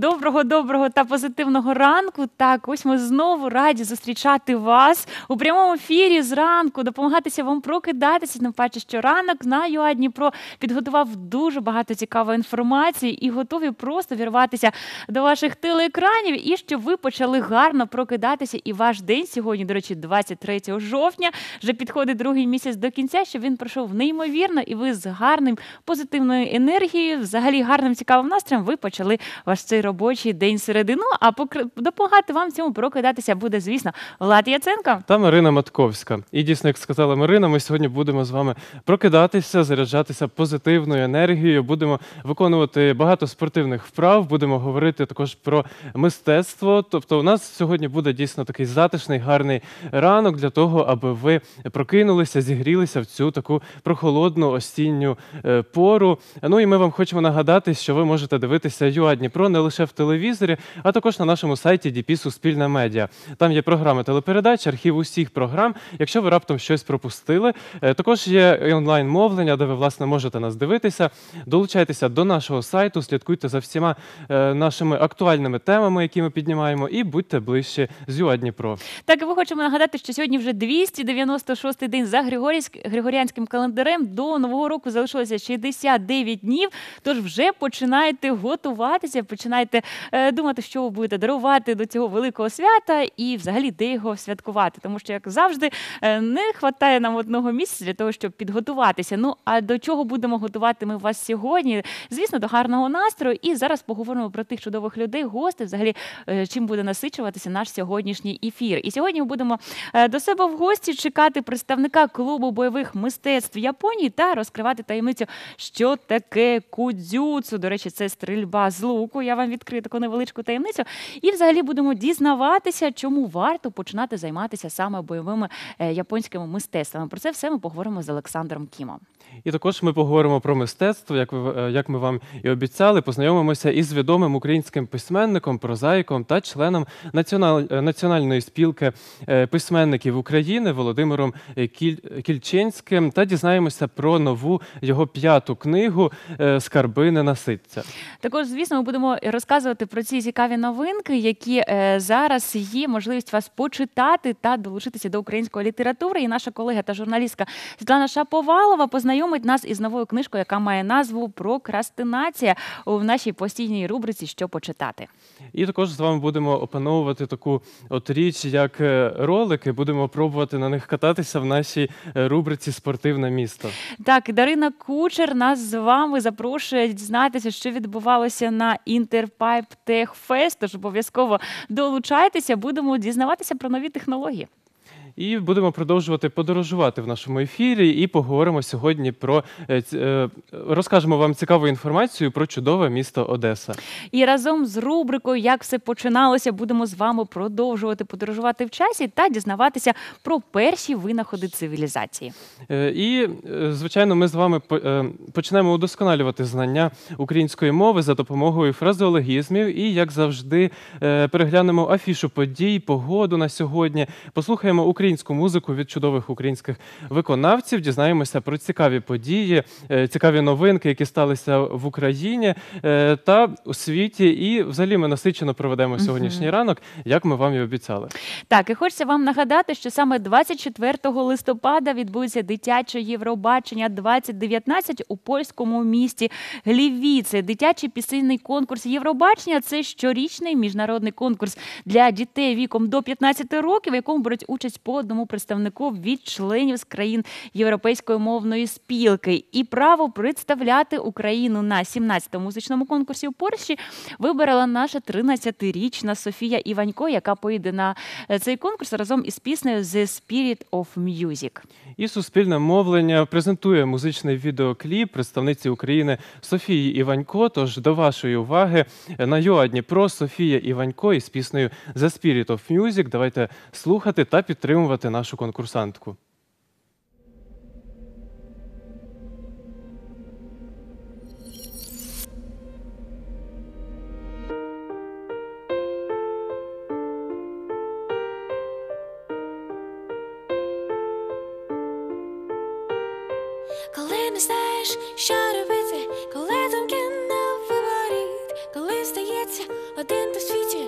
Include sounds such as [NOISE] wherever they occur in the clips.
Доброго, доброго та позитивного ранку. Так, ось ми знову раді зустрічати вас у прямому ефірі зранку, допомагатися вам прокидатися. Тим паче, що ранок на ЮА Дніпро підготував дуже багато цікавої інформації і готові просто вірватися до ваших телеекранів. І щоб ви почали гарно прокидатися. І ваш день сьогодні, до речі, 23 жовтня, вже підходить другий місяць до кінця, щоб він пройшов неймовірно, і ви з гарним позитивною енергією, взагалі гарним цікавим настроєм, ви почали ваш цей робочий день середину. А допомагати вам цьому прокидатися буде, звісно, Влад Яценко. Та Марина Матковська. І дійсно, як сказала Марина, ми сьогодні будемо з вами прокидатися, заряджатися позитивною енергією. Будемо виконувати багато спортивних вправ, будемо говорити також про мистецтво. Тобто, у нас сьогодні буде дійсно такий затишний, гарний ранок для того, аби ви прокинулися, зігрілися в цю таку прохолодну осінню е, пору. Ну і ми вам хочемо нагадати, що ви можете дивитися UA Дніпро не лише в телевізорі, а також на нашому сайті DP Суспільне медіа. Там є програми телепередач, архів усіх програм. Якщо ви раптом щось пропустили, е, також є онлайн мовлення, де ви власне можете нас дивитися. Долучайтеся до нашого сайту, слідкуйте за всіма е, нашими актуальними темами, які ми піднімаємо, і будьте ближче з UA Дніпро. Так і ви хочемо нагадати, що сьогодні вже 296-й день за Григоріанським календарем. До нового року залишилося 69 днів. Тож вже починаєте готуватися, починаєте е, думати, що ви будете дарувати до цього великого свята, і взагалі де його святкувати. Тому що, як завжди, е, не вистачає нам одного місця для того, щоб підготуватися. Ну а до чого будемо готувати ми вас сьогодні? Звісно, до гарного настрою. І зараз поговоримо про тих чудових людей, гостей, взагалі, е, чим буде насичуватися наш сьогоднішній ефір. І сьогодні ми будемо до себе в гості чекати представника клубу бойових мистецтв Японії та розкривати таємницю, що таке кудзюцу. До речі, це стрільба з луку. Я вам відкрию таку невеличку таємницю. І взагалі будемо дізнаватися, чому варто починати займатися саме бойовими е, японськими мистецтвами. Про це все ми поговоримо з Олександром Кімом. І також ми поговоримо про мистецтво, як ви е, як ми вам і обіцяли, познайомимося із відомим українським письменником, прозаїком та членом націонал, е, національної спілки письменників України Володимиром Кіль, Кільченським та дізнаємося про нову його п'яту книгу Скарби ненаситця. Також, звісно, ми будемо розказувати про ці цікаві новинки, які е, зараз є можливість вас почитати та долучитися до української літератури. І наша колега та журналістка Світлана Шаповалова познайомить нас із новою книжкою, яка має назву Прокрастинація у нашій постійній рубриці Що почитати. І також з вами будемо опановувати таку от річ, як е, ролики. Будемо пробувати на них кататися в нашій е, рубриці Спортивне місто. Так, Дарина Кучер нас з вами запрошує дізнатися, що відбувалося на Інтерпайп Техфест. Тож обов'язково долучайтеся, будемо дізнаватися про нові технології. І будемо продовжувати подорожувати в нашому ефірі. І поговоримо сьогодні про е, е, розкажемо вам цікаву інформацію про чудове місто Одеса. І разом з рубрикою Як все починалося, будемо з вами продовжувати подорожувати в часі та дізнаватися про перші винаходи цивілізації. Е, і звичайно, ми з вами почнемо удосконалювати знання української мови за допомогою фразеологізмів. І як завжди, переглянемо афішу подій, погоду на сьогодні. Послухаємо українську музику від чудових українських виконавців. Дізнаємося про цікаві події, е, цікаві новинки, які сталися в Україні е, та у світі. І взагалі ми насичено проведемо сьогоднішній ранок, як ми вам і обіцяли. Так, і хочеться вам нагадати, що саме 24 листопада відбудеться дитяче Євробачення 2019 у польському місті Глівіце. Дитячий пісенний конкурс Євробачення це щорічний міжнародний конкурс для дітей віком до 15 років, в якому беруть участь по одному представнику від членів з країн Європейської мовної спілки. І право представляти Україну на 17-му музичному конкурсі у Польщі вибрала наша 13-річна Софія Іванько, яка поїде на е, цей конкурс разом із піснею «The Spirit of Music». І суспільне мовлення презентує музичний відеокліп представниці України Софії Іванько. Тож до вашої уваги на ЮА Дніпро Софія Іванько із піснею «The Spirit of Music». Давайте слухати та підтримувати підтримувати нашу конкурсантку. Коли не знаєш, що робити, коли думки на виворіт, коли здається, thoughts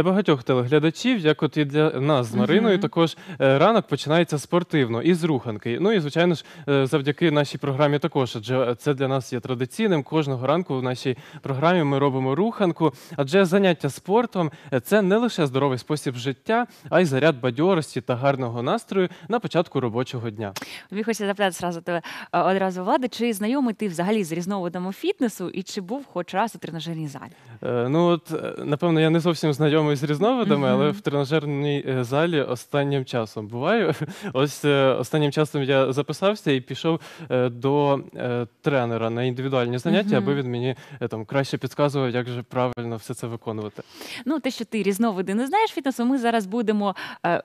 Для багатьох телеглядачів, як от і для нас з Мариною, також е, ранок починається спортивно і з руханки. Ну і звичайно ж, е, завдяки нашій програмі також, адже це для нас є традиційним. Кожного ранку в нашій програмі ми робимо руханку. Адже заняття спортом е, це не лише здоровий спосіб життя, а й заряд бадьорості та гарного настрою на початку робочого дня. Тобі хочеться запитати зразу тебе е, одразу влади, чи знайомий ти взагалі з різновидами фітнесу і чи був хоч раз у тренажерній залі? Е, Ну от е, напевно, я не зовсім знайомий з різновидами, але в тренажерній е, залі останнім часом буваю. [LAUGHS] Ось е, останнім часом я записався і пішов е, до тренера на індивідуальні заняття, аби він мені там краще підказував, як же правильно все це виконувати. Ну, те, що ти різновиди не знаєш фітнесу, ми зараз будемо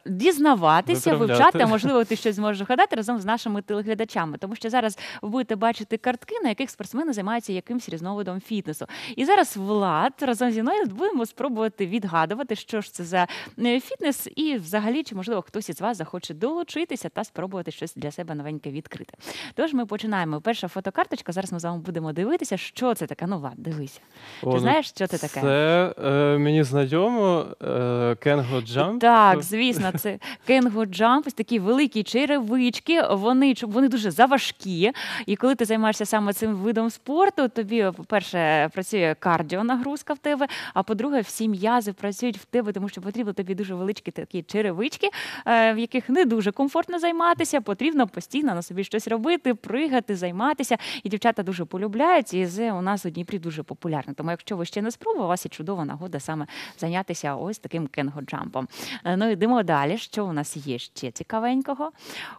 дізнаватися, Виправляти. вивчати, а [LAUGHS] можливо, ти щось зможеш гадати разом з нашими телеглядачами. Тому що зараз ви будете бачити картки, на яких спортсмени займаються якимсь різновидом фітнесу. І зараз Влад разом зі мною будемо спробувати відгадувати, що ж це за е, фітнес, і взагалі, чи можливо хтось із вас захоче долучитися та спробувати щось для себе новеньке відкрити. Тож ми починаємо. Перша фотокарточка. Зараз ми з вами будемо дивитися, що це таке. Ну, Влад, дивися. О, Ти ну, знаєш, що це таке? Це е, мені знайомо е, Kangoo Jump. Так, звісно, це Kangoo Jump, ось такі великі черевички. Вони вони дуже заважкі. І коли ти займаєшся саме цим видом спорту, тобі, по-перше, працює кардіонагрузка в тебе. А по-друге, всі м'язи працюють в тебе, тому що потрібно тобі дуже величкі такі черевички, е, в яких не дуже комфортно займатися. Потрібно постійно на собі щось робити, пригати, займатися. І дівчата дуже полюбляють. І це у нас у Дніпрі дуже популярно. Тому, якщо ви ще не спробували, у вас є чудова нагода саме зайнятися ось таким кенго-джампом. Е, Ну йдемо далі. Що у нас є ще цікавенького?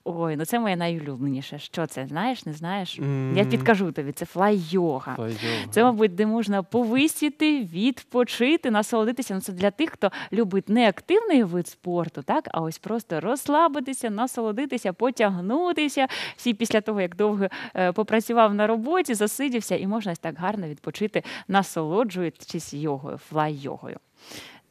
Ой, ну це моє найулюбленіше. Що це? Знаєш, не знаєш? Я підкажу тобі, це флай-йога. Флай-йога. Це, мабуть, де можна повисіти, відпочити, насолодитися. Ну, це для тих, хто любить не активний вид спорту, так, а ось просто розслабитися, насолодитися, потягнутися. Всі після того, як довго е, попрацював на роботі, засидівся, і можна ось так гарно відпочити, насолоджуючись йогою, флай-йогою.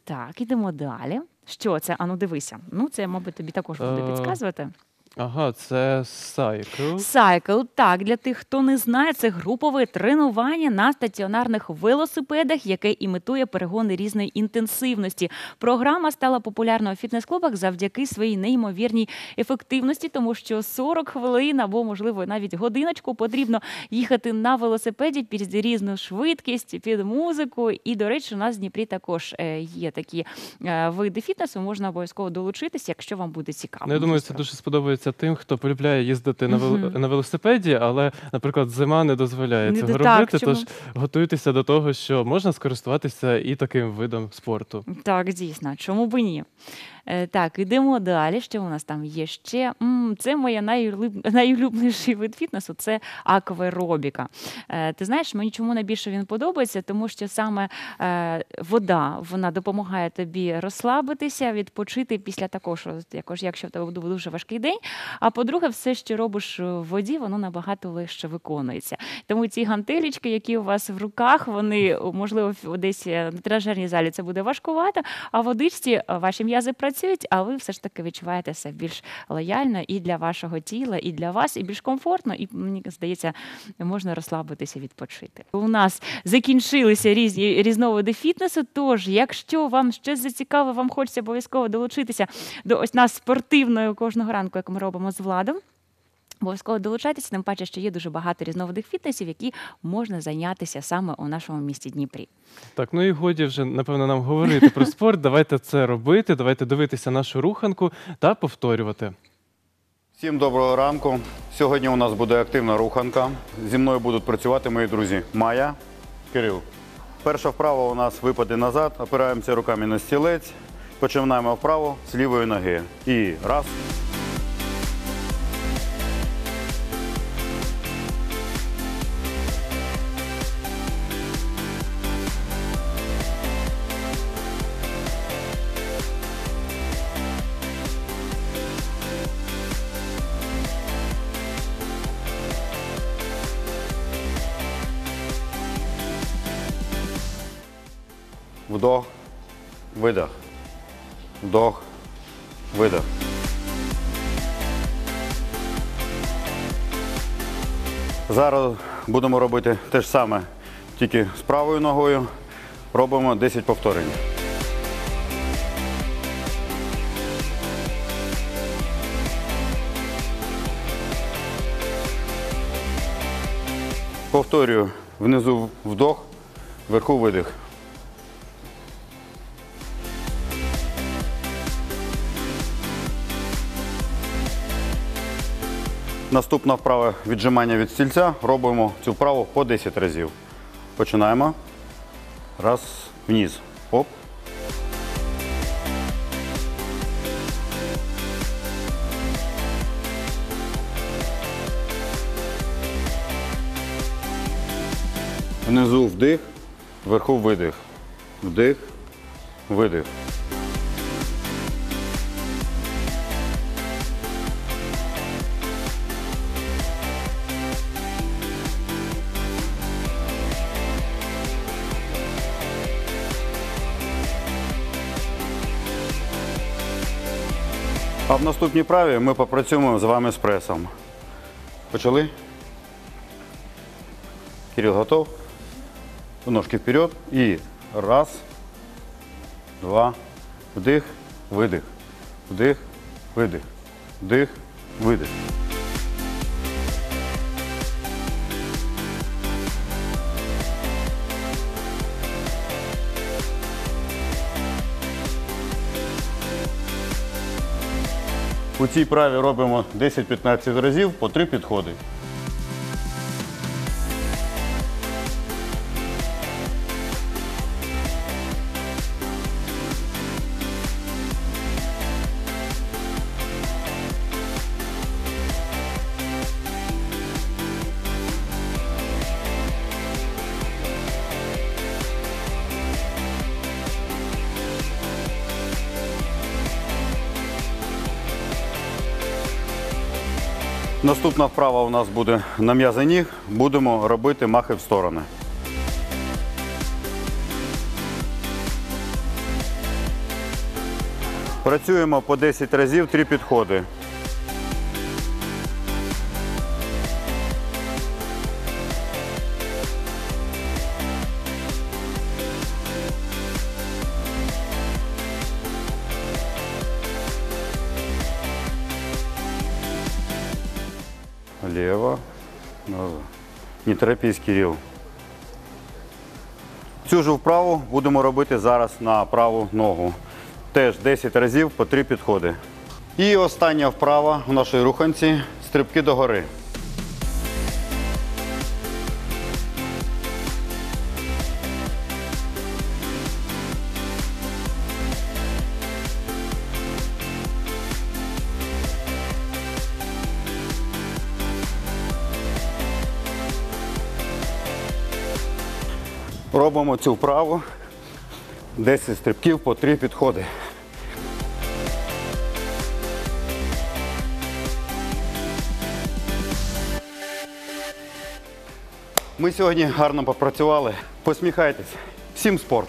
Так, ідемо далі. Що це? Ану, дивися. Ну, це, мабуть, тобі також буде Е, підказувати. Ага, це сайкл. Сайкл, так, для тих, хто не знає, це групове тренування на стаціонарних велосипедах, яке імітує перегони різної інтенсивності. Програма стала популярною у фітнес-клубах завдяки своїй неймовірній ефективності, тому що 40 хвилин або, можливо, навіть годиночку потрібно їхати на велосипеді під різну швидкість, під музику. І, до речі, у нас в Дніпрі також е, є такі е, види фітнесу. Можна обов'язково долучитися, якщо вам буде цікаво. Ну, я думаю, це дуже сподобається тим, хто полюбляє їздити на, вел... на велосипеді, але, наприклад, зима не дозволяє Не цього так, робити. чому? Тож готуйтеся до того, що можна скористуватися і таким видом спорту. Так, дійсно, чому б і ні? Е, Так, ідемо далі. Що у нас там є ще? Це моя найулюб... найулюбленіший вид фітнесу це акваеробіка. Е, Ти знаєш, мені чому найбільше він подобається, тому що саме е, вода вона допомагає тобі розслабитися, відпочити після такого, що якось, якщо в тебе буде дуже важкий день. А по-друге, все, що робиш в воді, воно набагато легше виконується. Тому ці гантелічки, які у вас в руках, вони можливо десь на тренажерній залі це буде важкувато, а водичці ваші м'язи працюють, а ви все ж таки відчуваєте себе більш лояльно і для вашого тіла, і для вас, і більш комфортно, і мені здається, можна розслабитися, відпочити. У нас закінчилися різні різновиди фітнесу. Тож, якщо вам щось зацікаво, вам хочеться обов'язково долучитися до ось нас спортивної кожного ранку, як ми робимо з владом. Обов'язково долучайтеся, тим паче, що є дуже багато різновидних фітнесів, які можна зайнятися саме у нашому місті Дніпрі. Так, ну і годі вже напевно нам говорити про спорт. Давайте це робити, давайте дивитися нашу руханку та повторювати. Всім доброго ранку. Сьогодні у нас буде активна руханка. Зі мною будуть працювати мої друзі Майя, Кирил. Перша вправа у нас випади назад, опираємося руками на стілець, починаємо вправо з лівої ноги. І раз. Видох. Вдох, видох. Зараз будемо робити те ж саме, тільки з правою ногою. Робимо 10 повторень. Повторюю, внизу вдох, вверху видих. Наступна вправа віджимання від стільця. Робимо цю вправу по 10 разів. Починаємо. Раз, вниз. Оп. Внизу вдих, вверху видих. Вдих, видих. А в наступній праві ми попрацюємо з вами з пресом. Почали? Кирил готов? Ножки вперед. І раз, два, вдих, видих. Вдих, видих. Вдих, видих. У цій праві робимо 10-15 разів по 3 підходи. Наступна вправа у нас буде на м'язи ніг. Будемо робити махи в сторони. Працюємо по 10 разів, 3 підходи. Не торопись, Кирил. Цю ж вправу будемо робити зараз на праву ногу. Теж 10 разів по 3 підходи. І остання вправа в нашій руханці стрибки догори. Робимо цю вправу 10 стрибків по 3 підходи. Ми сьогодні гарно попрацювали. Посміхайтесь. Всім спорт!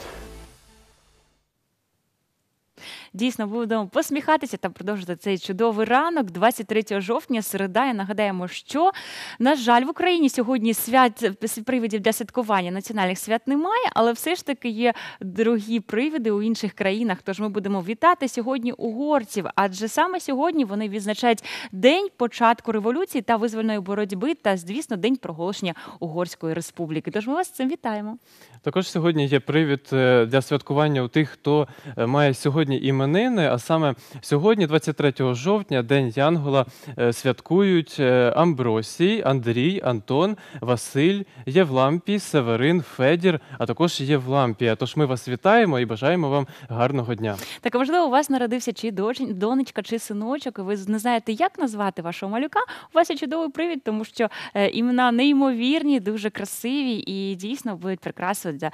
Дійсно, будемо посміхатися та продовжувати цей чудовий ранок. 23 жовтня, середа. І нагадаємо, що на жаль, в Україні сьогодні свят привидів для святкування національних свят немає, але все ж таки є другі привиди у інших країнах. Тож ми будемо вітати сьогодні угорців, адже саме сьогодні вони відзначають день початку революції та визвольної боротьби, та звісно, день проголошення Угорської республіки. Тож ми вас з цим вітаємо. Також сьогодні є привід е, для святкування у тих, хто е, має сьогодні іменини. А саме сьогодні, 23 жовтня, День Янгола, е, святкують Амбросій, Андрій, Антон, Василь, Євлампій, Северин, Федір, а також Євлампія. Тож ми вас вітаємо і бажаємо вам гарного дня. Так, а можливо, у вас народився чи донечка, чи синочок, і ви не знаєте, як назвати вашого малюка. У вас є чудовий привід, тому що імена неймовірні, дуже красиві і дійсно будуть прикрасою е,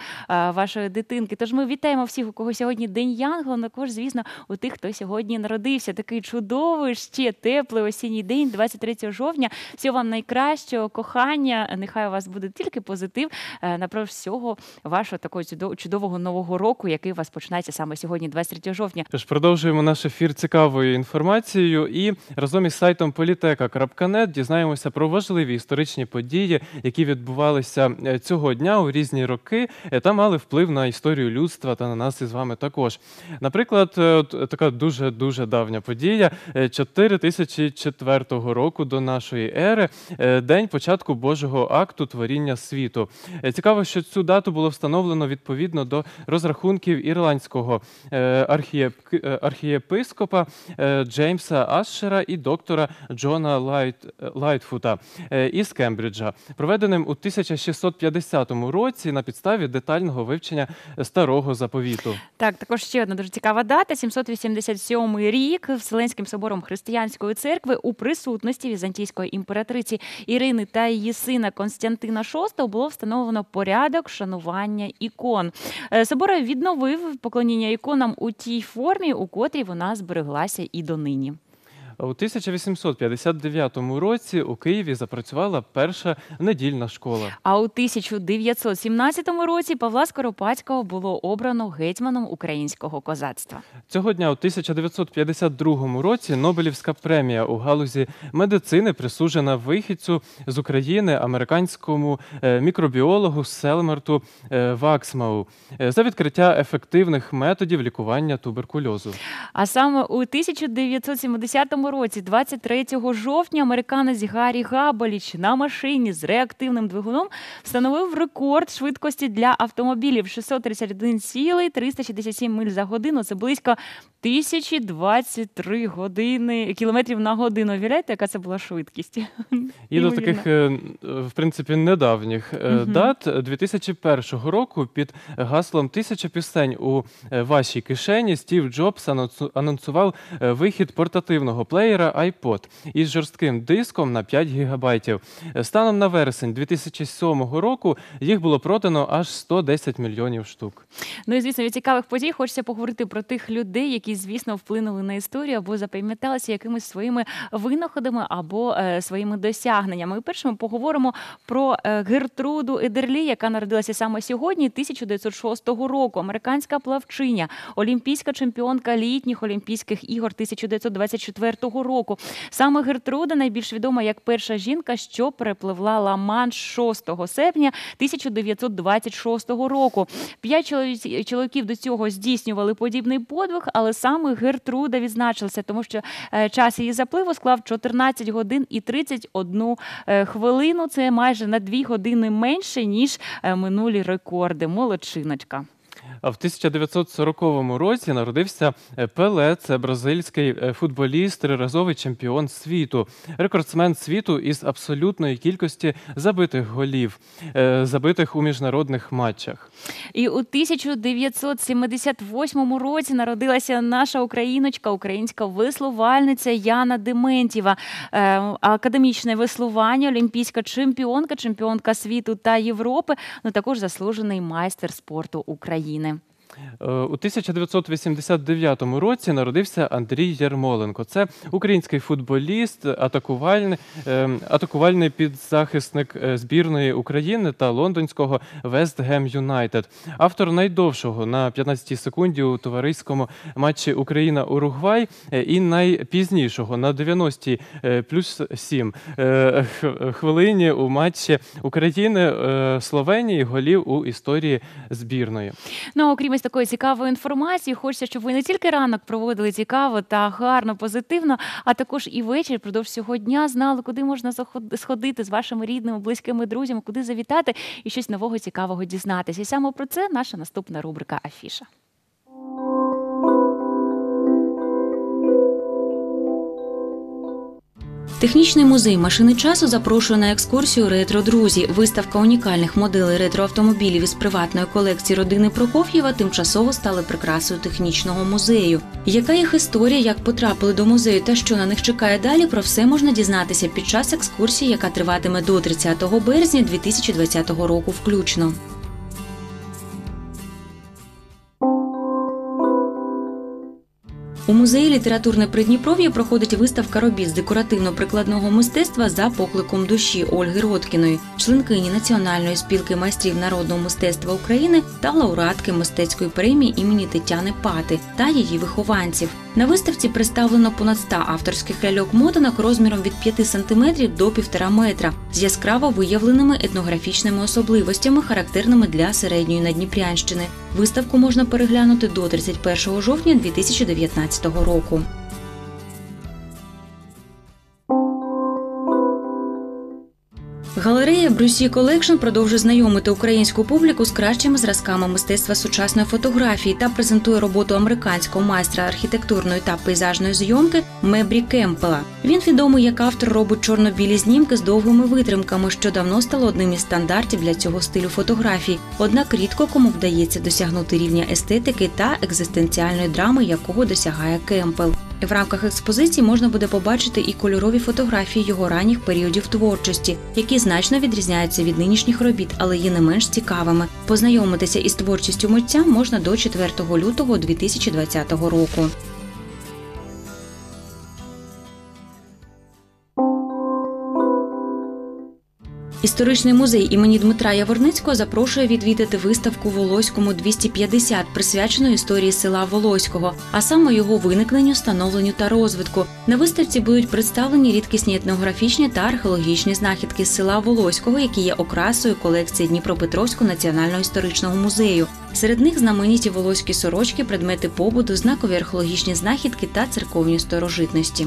вашої дитинки. Тож ми вітаємо всіх, у кого сьогодні День Янгола, також, звісно, у тих, хто сьогодні народився. Такий чудовий, ще теплий осінній день, 23 жовтня. Всього вам найкращого, кохання. Нехай у вас буде тільки позитив е, напроти всього вашого такого чудо- чудового нового року, який у вас починається саме сьогодні, 23 жовтня. Тож продовжуємо наш ефір цікавою інформацією і разом із сайтом politeka.net дізнаємося про важливі історичні події, які відбувалися е, цього дня у різні роки е, та мали вплив на історію людства та на нас із вами також. Наприклад, е, така дуже дуже давня подія е, 4004 року до нашої ери, е, день початку Божого акту творіння світу. Е, Цікаво, що цю дату було встановлено відповідно до розрахунків ірландського е, архієп- е, архієпископа е, Джеймса Ашера і доктора Джона Лайт, е, Лайтфута е, із Кембриджа, проведеним у 1650 році на підставі детального вивчення старого заповіту. Так, також ще одна дуже цікава дата: 787 рік Вселенським собором християнської церкви у присутності візантійської імператриці Ірини та її сина Константина VI було встановлено порядок шанування ікон. Е, Собор відновив поклоніння іконам у тій формі, у котрій вона збереглася і донині. У 1859 році у Києві запрацювала перша недільна школа. А у 1917 році Павла Скоропадського було обрано гетьманом українського козацтва. Цього дня у 1952 році Нобелівська премія у галузі медицини присуджена вихідцю з України американському е, мікробіологу Селману е, Ваксману е, за відкриття ефективних методів лікування туберкульозу. А саме у 1970 році, 23 жовтня, американець Гаррі Габаліч на машині з реактивним двигуном встановив рекорд швидкості для автомобілів 631,367 миль за годину. Це близько 1023 години кілометрів на годину. Віляєте, яка це була швидкість? І до таких, е, в принципі, недавніх Мгм. дат 2001 року під гаслом Тисяча пісень у е, вашій кишені Стів Джобс анонсував вихід портативного плеєра iPod із жорстким диском на 5 гігабайтів. Станом на вересень 2007 року їх було продано аж 110 мільйонів штук. Ну і звісно, від цікавих подій хочеться поговорити про тих людей, які, звісно, вплинули на історію або запам'яталися якимись своїми винаходами або е, своїми досягненнями. І першим поговоримо про е, Гертруду Едерлі, яка народилася саме сьогодні, 1906 року. Американська плавчиня, олімпійська чемпіонка літніх Олімпійських ігор 1924 року. Саме Гертруда найбільш відома як перша жінка, що перепливла Ла-Манш 6 серпня 1926 року. П'ять чоловіків до цього здійснювали подібний подвиг, але саме Гертруда відзначилася, тому що е, час її запливу склав 14 годин і 31 е, хвилину. Це майже на 2 години менше, ніж е, минулі рекорди. Молодчиночка. В 1940 році народився е, Пеле, це бразильський е, футболіст, триразовий чемпіон світу, рекордсмен світу із абсолютної кількості забитих голів, е, забитих у міжнародних матчах. І у 1978 році народилася наша україночка, українська веслувальниця Яна Дементєва. Академічне веслування, олімпійська чемпіонка, чемпіонка світу та Європи, ну також заслужений майстер спорту України. Е, У 1989 році народився Андрій Ярмоленко. Це український футболіст, атакувальний, е, атакувальний підзахисник е, збірної України та лондонського Вест Гем Юнайтед. Автор найдовшого на 15 секунді у товариському матчі Україна-Уругвай е, і найпізнішого на 90 е, плюс 7 е, хвилині у матчі України е, Словенії голів у історії збірної. Ну, окрім ось такої цікавої інформації, хочеться, щоб ви не тільки ранок проводили цікаво та гарно, позитивно, а також і вечір впродовж цього дня знали, куди можна сходити з вашими рідними, близькими друзями, куди завітати і щось нового цікавого дізнатися. І саме про це наша наступна рубрика Афіша. Технічний музей машини часу запрошує на екскурсію ретро друзі. Виставка унікальних моделей ретроавтомобілів із приватної колекції родини Прокоф'єва тимчасово стали прикрасою технічного музею. Яка їх історія, як потрапили до музею та що на них чекає далі? Про все можна дізнатися під час екскурсії, яка триватиме до 30 березня 2020 року, включно. У музеї літературне Придніпров'я проходить виставка робіт з декоративно-прикладного мистецтва за покликом душі Ольги Роткіної, членкині Національної спілки майстрів народного мистецтва України та лауреатки мистецької премії імені Тетяни Пати та її вихованців. На виставці представлено понад 100 авторських ляльок мотанок розміром від 5 см до 1,5 метра з яскраво виявленими етнографічними особливостями, характерними для середньої Надніпрянщини. Виставку можна переглянути до 31 жовтня 2019 року. Галерея Brucie Collection продовжує знайомити українську публіку з кращими зразками мистецтва сучасної фотографії та презентує роботу американського майстра архітектурної та пейзажної зйомки Мебрі Кемпбела. Він відомий як автор робить чорно-білі знімки з довгими витримками, що давно стало одним із стандартів для цього стилю фотографій. Однак рідко кому вдається досягнути рівня естетики та екзистенціальної драми, якого досягає Кемпбел. В рамках експозиції можна буде побачити і кольорові фотографії його ранніх періодів творчості, які значно відрізняються від нинішніх робіт, але є не менш цікавими. Познайомитися із творчістю митця можна до 4 лютого 2020 року. Історичний музей імені Дмитра Яворницького запрошує відвідати виставку Волоському 250, присвячену історії села Волоського, а саме його виникненню, становленню та розвитку. На виставці будуть представлені рідкісні етнографічні та археологічні знахідки села Волоського, які є окрасою колекції Дніпропетровського національного історичного музею. Серед них знамениті волоські сорочки, предмети побуту, знакові археологічні знахідки та церковні старожитності.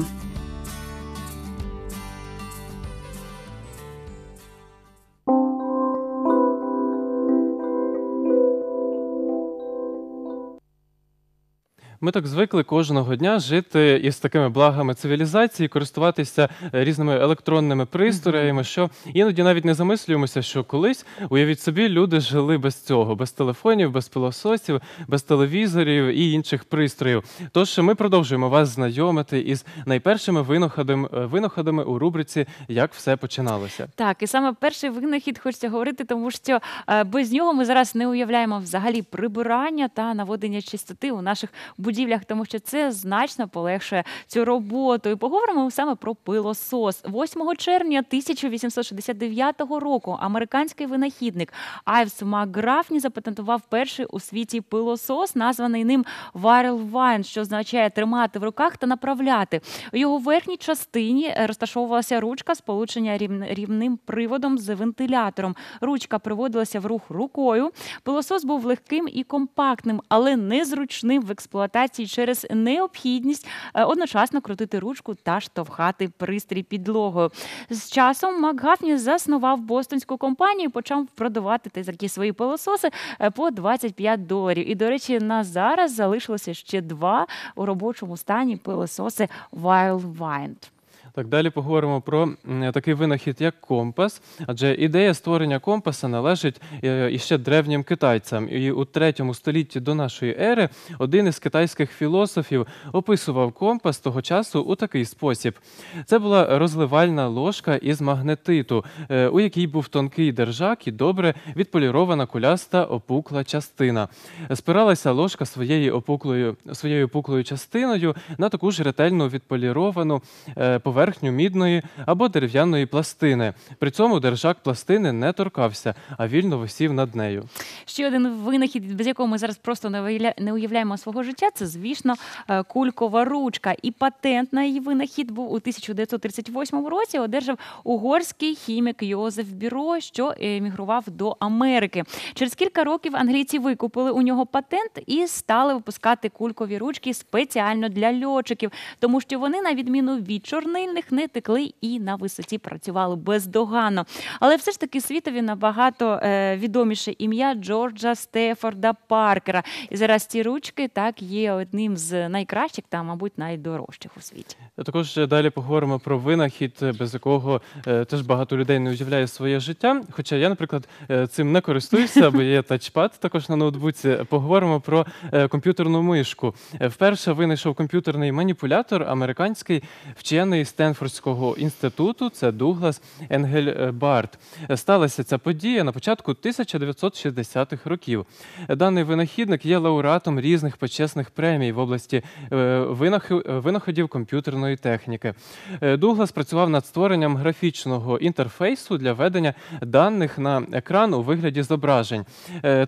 Ми так звикли кожного дня жити із такими благами цивілізації, користуватися е, різними електронними пристроями, що іноді навіть не замислюємося, що колись, уявіть собі, люди жили без цього, без телефонів, без пилососів, без телевізорів і інших пристроїв. Тож ми продовжуємо вас знайомити із найпершими винаходами, е, винаходами у рубриці Як все починалося. Так, і саме перший винахід хочеться говорити, тому що е, без нього ми зараз не уявляємо взагалі прибирання та наводення чистоти у наших будівлях, тому що це значно полегшує цю роботу. І поговоримо саме про пилосос. 8 червня 1869 року американський винахідник Айвс Макграфні запатентував перший у світі пилосос, названий ним Viral Wine, що означає тримати в руках та направляти. У його верхній частині розташовувалася ручка сполучення рівним приводом з вентилятором. Ручка приводилася в рух рукою. Пилосос був легким і компактним, але незручним в експлуатації вібрації через необхідність е, одночасно крутити ручку та штовхати пристрій підлогою. З часом Макгафні заснував бостонську компанію, і почав продавати такі свої пилососи е, по 25 доларів. І, до речі, на зараз залишилося ще два у робочому стані пилососи Wild Wind. Так, далі поговоримо про такий винахід, як компас. Адже ідея створення компаса належить е, іще древнім китайцям. І у третьому столітті до нашої ери один із китайських філософів описував компас того часу у такий спосіб: це була розливальна ложка із магнетиту, е, у якій був тонкий держак і добре відполірована куляста опукла частина. Спиралася ложка своєю опуклою своєю опуклою частиною на таку ж ретельно відполіровану е, поверхню мідної або дерев'яної пластини. При цьому держак пластини не торкався, а вільно висів над нею. Ще один винахід, без якого ми зараз просто не уявля- уявляємо свого життя, це, звісно, е, кулькова ручка. І патент на її винахід був у 1938 році. Одержав угорський хімік Йозеф Біро, що емігрував до Америки. Через кілька років англійці викупили у нього патент і стали випускати кулькові ручки спеціально для льотчиків, тому що вони, на відміну від чорнильних, не текли і на висоті працювали бездоганно. Але все ж таки світові набагато е, відоміше ім'я Джорджа Стефорда Паркера. І зараз ці ручки так є одним з найкращих та, мабуть, найдорожчих у світі. Також далі поговоримо про винахід, без якого е, теж багато людей не уявляє своє життя. Хоча я, наприклад, е, цим не користуюся, бо є тачпад також на ноутбуці. Поговоримо про комп'ютерну мишку. Вперше винайшов комп'ютерний маніпулятор американський вчений Стенфордського інституту. Це Дуглас Енгельбарт. Е, Сталася ця подія на початку 1960-х років. Даний винахідник є лауреатом різних почесних премій в області е, е, винаходів комп'ютерної техніки. Дуглас працював над створенням графічного інтерфейсу для ведення даних на екран у вигляді зображень.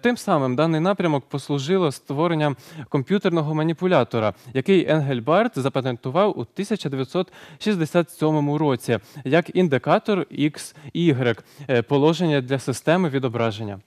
Тим самим даний напрямок послужило створенням комп'ютерного маніпулятора, який Енгельбарт запатентував у 1967 році як індикатор XY, е, положення для системи відображення.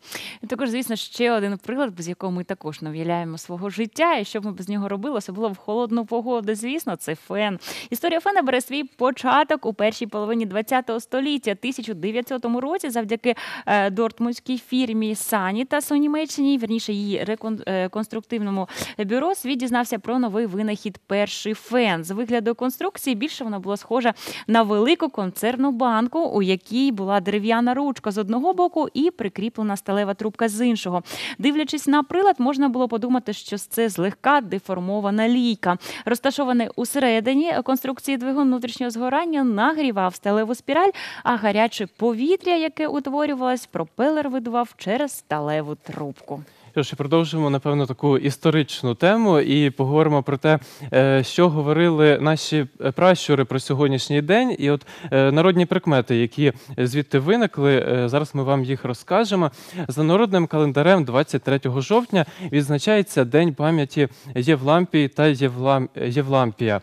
Також, звісно, ще один приклад, без якого ми також не уявляємо свого життя, і що б ми без нього робили, особливо в холодну погоду. Звісно, це фен. Історія фена бере свій початок у першій половині ХХ століття, 1900 році, завдяки е, дортмундській фірмі Санітас у Німеччині, вірніше її реконструктивному бюро, світ дізнався про новий винахід перший фен. З вигляду конструкції більше вона була схожа на велику концерну банку, у якій була дерев'яна ручка з одного боку і прикріплена сталева трубка з іншого. Дивлячись на прилад, можна було подумати, що це злегка деформована лійка. Розташований усередині конструкції двигун внутрішнього згорання нагрівав сталеву спіраль, а гаряче повітря, яке утворювалось, пропелер видував через сталеву трубку. Що продовжимо, напевно, таку історичну тему і поговоримо про те, е, що говорили наші е, пращури про сьогоднішній день. І от е, народні прикмети, які звідти виникли, зараз ми вам їх розкажемо. За народним календарем 23 жовтня відзначається День пам'яті Євлампії та Євлам... Євлампія.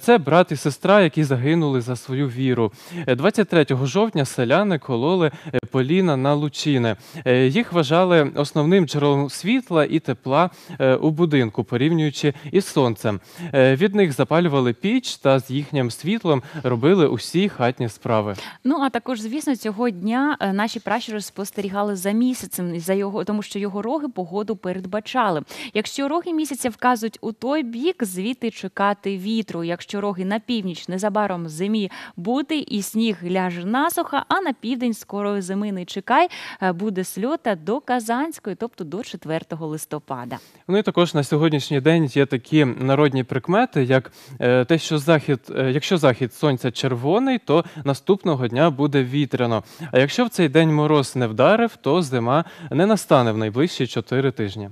Це брат і сестра, які загинули за свою віру. Е, 23 жовтня селяни кололи поліна на лучини. Е, Їх вважали основним джерелом світла і тепла е, у будинку, порівнюючи із сонцем. Е, Від них запалювали піч та з їхнім світлом робили усі хатні справи. Ну а також, звісно, цього дня е, наші пращури спостерігали за місяцем, за його, тому що його роги погоду передбачали. Якщо роги місяця вказують у той бік, звідти чекати вітру. Якщо роги на північ незабаром зимі бути, і сніг ляже насуха, а на південь скорої зими не чекай, буде сльота до Казанської, тобто до 4 листопада. Ну і також на сьогоднішній день є такі народні прикмети, як е, те, що захід, е, якщо захід сонця червоний, то наступного дня буде вітряно. А якщо в цей день мороз не вдарив, то зима не настане в найближчі чотири тижні.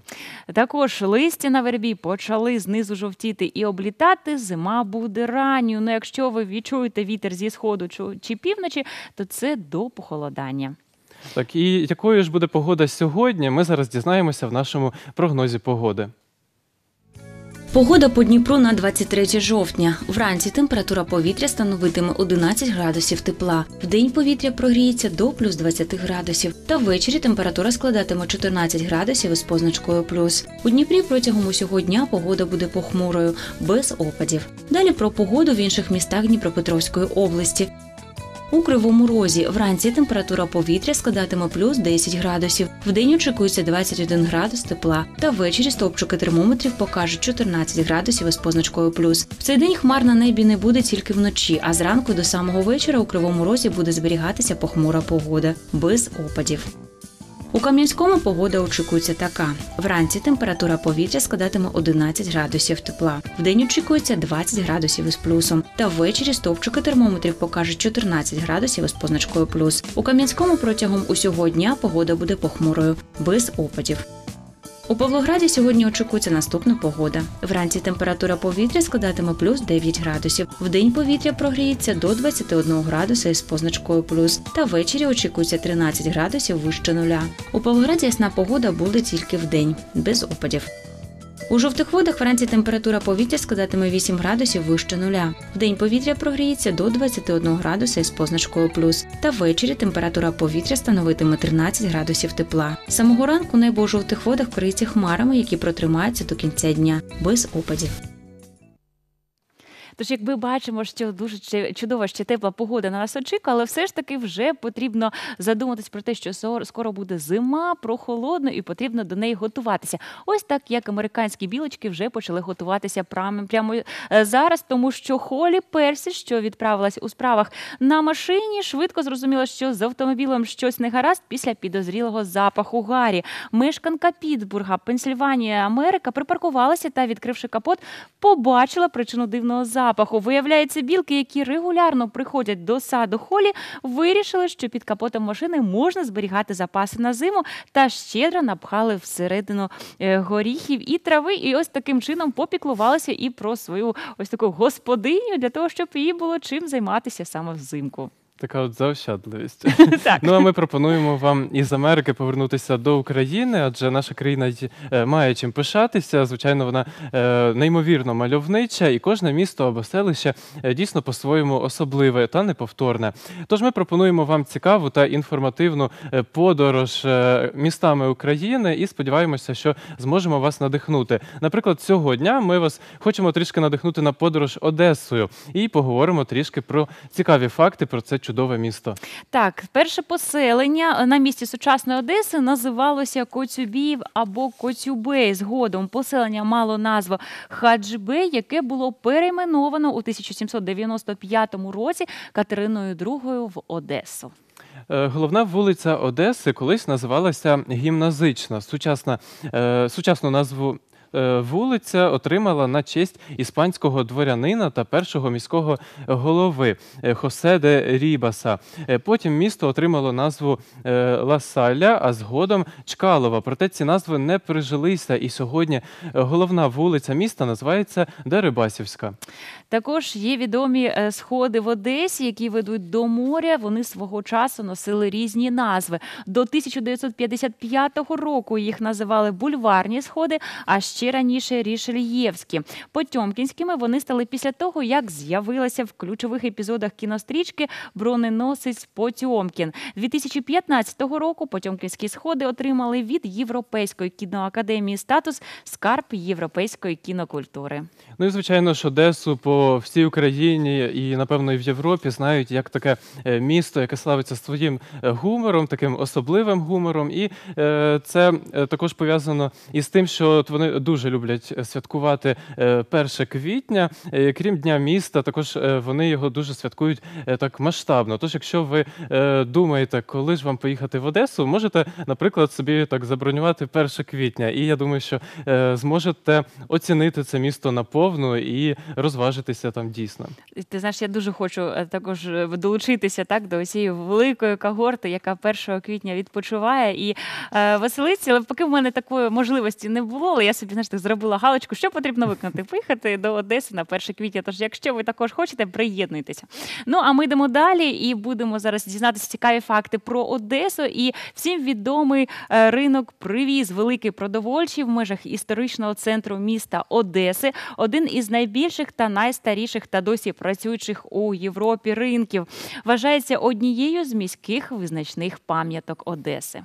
Також листя на вербі почали знизу жовтіти і облітати. Зима буде ранньою. Ну, якщо ви відчуєте вітер зі сходу чи півночі, то це до похолодання. Так, і якою ж буде погода сьогодні? Ми зараз дізнаємося в нашому прогнозі погоди. Погода по Дніпру на 23 жовтня. Вранці температура повітря становитиме 11 градусів тепла. Вдень повітря прогріється до плюс 20 градусів. Та ввечері температура складатиме 14 градусів із позначкою плюс. У Дніпрі протягом усього дня погода буде похмурою, без опадів. Далі про погоду в інших містах Дніпропетровської області. У Кривому Розі вранці температура повітря складатиме плюс 10 градусів. Вдень очікується 21 градус тепла. Та ввечері стовпчики термометрів покажуть 14 градусів із позначкою плюс. В цей день хмар на небі не буде тільки вночі, а зранку до самого вечора у Кривому Розі буде зберігатися похмура погода без опадів. У Кам'янському погода очікується така: вранці температура повітря складатиме 11 градусів тепла. Вдень очікується 20 градусів із плюсом. Та ввечері стовпчики термометрів покажуть 14 градусів із позначкою плюс. У Кам'янському протягом усього дня погода буде похмурою, без опадів. У Павлограді сьогодні очікується наступна погода. Вранці температура повітря складатиме плюс 9 градусів. Вдень повітря прогріється до 21 градуса із позначкою плюс. Та ввечері очікується 13 градусів вище нуля. У Павлограді ясна погода буде тільки вдень, без опадів. У жовтих водах вранці температура повітря складатиме 8 градусів вище нуля. В день повітря прогріється до 21 градуса із позначкою плюс. Та ввечері температура повітря становитиме 13 градусів тепла. Самого ранку небо у жовтих водах криється хмарами, які протримаються до кінця дня, без опадів. Тож, якби бачимо, що дуже чудова ще тепла погода на нас очікує, але все ж таки вже потрібно задуматись про те, що скоро буде зима, прохолодно, і потрібно до неї готуватися. Ось так як американські білочки вже почали готуватися прямо, е, зараз, тому що Холі Персі, що відправилась у справах на машині, швидко зрозуміла, що з автомобілем щось не гаразд після підозрілого запаху Гарі. Мешканка Підтсбурга, Пенсільванія, Америка, припаркувалася та, відкривши капот, побачила причину дивного запаху. Виявляється, білки, які регулярно приходять до саду Холі, вирішили, що під капотом машини можна зберігати запаси на зиму та щедро напхали всередину е, горіхів і трави. І ось таким чином попіклувалися і про свою ось таку господиню для того, щоб їй було чим займатися саме взимку. Така от заощадливість. [LAUGHS] Так. Ну а ми пропонуємо вам із Америки повернутися до України, адже наша країна е, має чим пишатися. Звичайно, вона е, неймовірно мальовнича, і кожне місто або селище е, дійсно по-своєму особливе та неповторне. Тож ми пропонуємо вам цікаву та інформативну подорож містами України і сподіваємося, що зможемо вас надихнути. Наприклад, цього дня ми вас хочемо трішки надихнути на подорож Одесою і поговоримо трішки про цікаві факти про це чудове місто. Так, перше поселення на місці сучасної Одеси називалося Коцюбіїв або Коцюбей. Згодом поселення мало назву Хаджибей, яке було перейменовано у 1795 році Катериною II в Одесу. Е, Головна вулиця Одеси колись називалася Гімназична. Сучасна, е, сучасну назву е, вулиця отримала на честь іспанського дворянина та першого міського голови е, Хосе де Рібаса. Е, Потім місто отримало назву е, Ласалля, а згодом Чкалова. Проте ці назви не прижилися, і сьогодні е, головна вулиця міста називається Дерибасівська. Також є відомі е, сходи в Одесі, які ведуть до моря. Вони свого часу носили різні назви. До 1955 року їх називали бульварні сходи, а ще раніше рішельєвські. Потьомкінськими вони стали після того, як з'явилася в ключових епізодах кінострічки Броненосець Потьомкін. 2015 року Потьомкінські сходи отримали від Європейської кіноакадемії статус скарб європейської кінокультури. Ну і звичайно ж Одесу по всій Україні і напевно і в Європі знають як таке е, місто, яке славиться своїм е, гумором, таким особливим гумором. І е, це е, також пов'язано із тим, що вони дуже люблять святкувати е, 1 квітня. Е, Крім Дня міста, також е, вони його дуже святкують е, так масштабно. Тож, якщо ви е, думаєте, коли ж вам поїхати в Одесу, можете, наприклад, собі так забронювати 1 квітня. І я думаю, що е, зможете оцінити це місто наповну і розважитися там дійсно. Ти знаєш, я дуже хочу е, також е, долучитися так до цієї великої когорти, яка 1 квітня відпочиває і е, веселиться. Але поки в мене такої можливості не було, але я собі знаєш, так зробила галочку, що потрібно виконати? Поїхати до Одеси на 1 квітня. Тож, якщо ви також хочете, приєднуйтеся. Ну а ми йдемо далі і будемо зараз дізнатися цікаві факти про Одесу. І всім відомий е, ринок привіз великий продовольчий в межах історичного центру міста Одеси. Один із найбільших та найстаріших та досі працюючих у Європі ринків. Вважається однією з міських визначних пам'яток Одеси.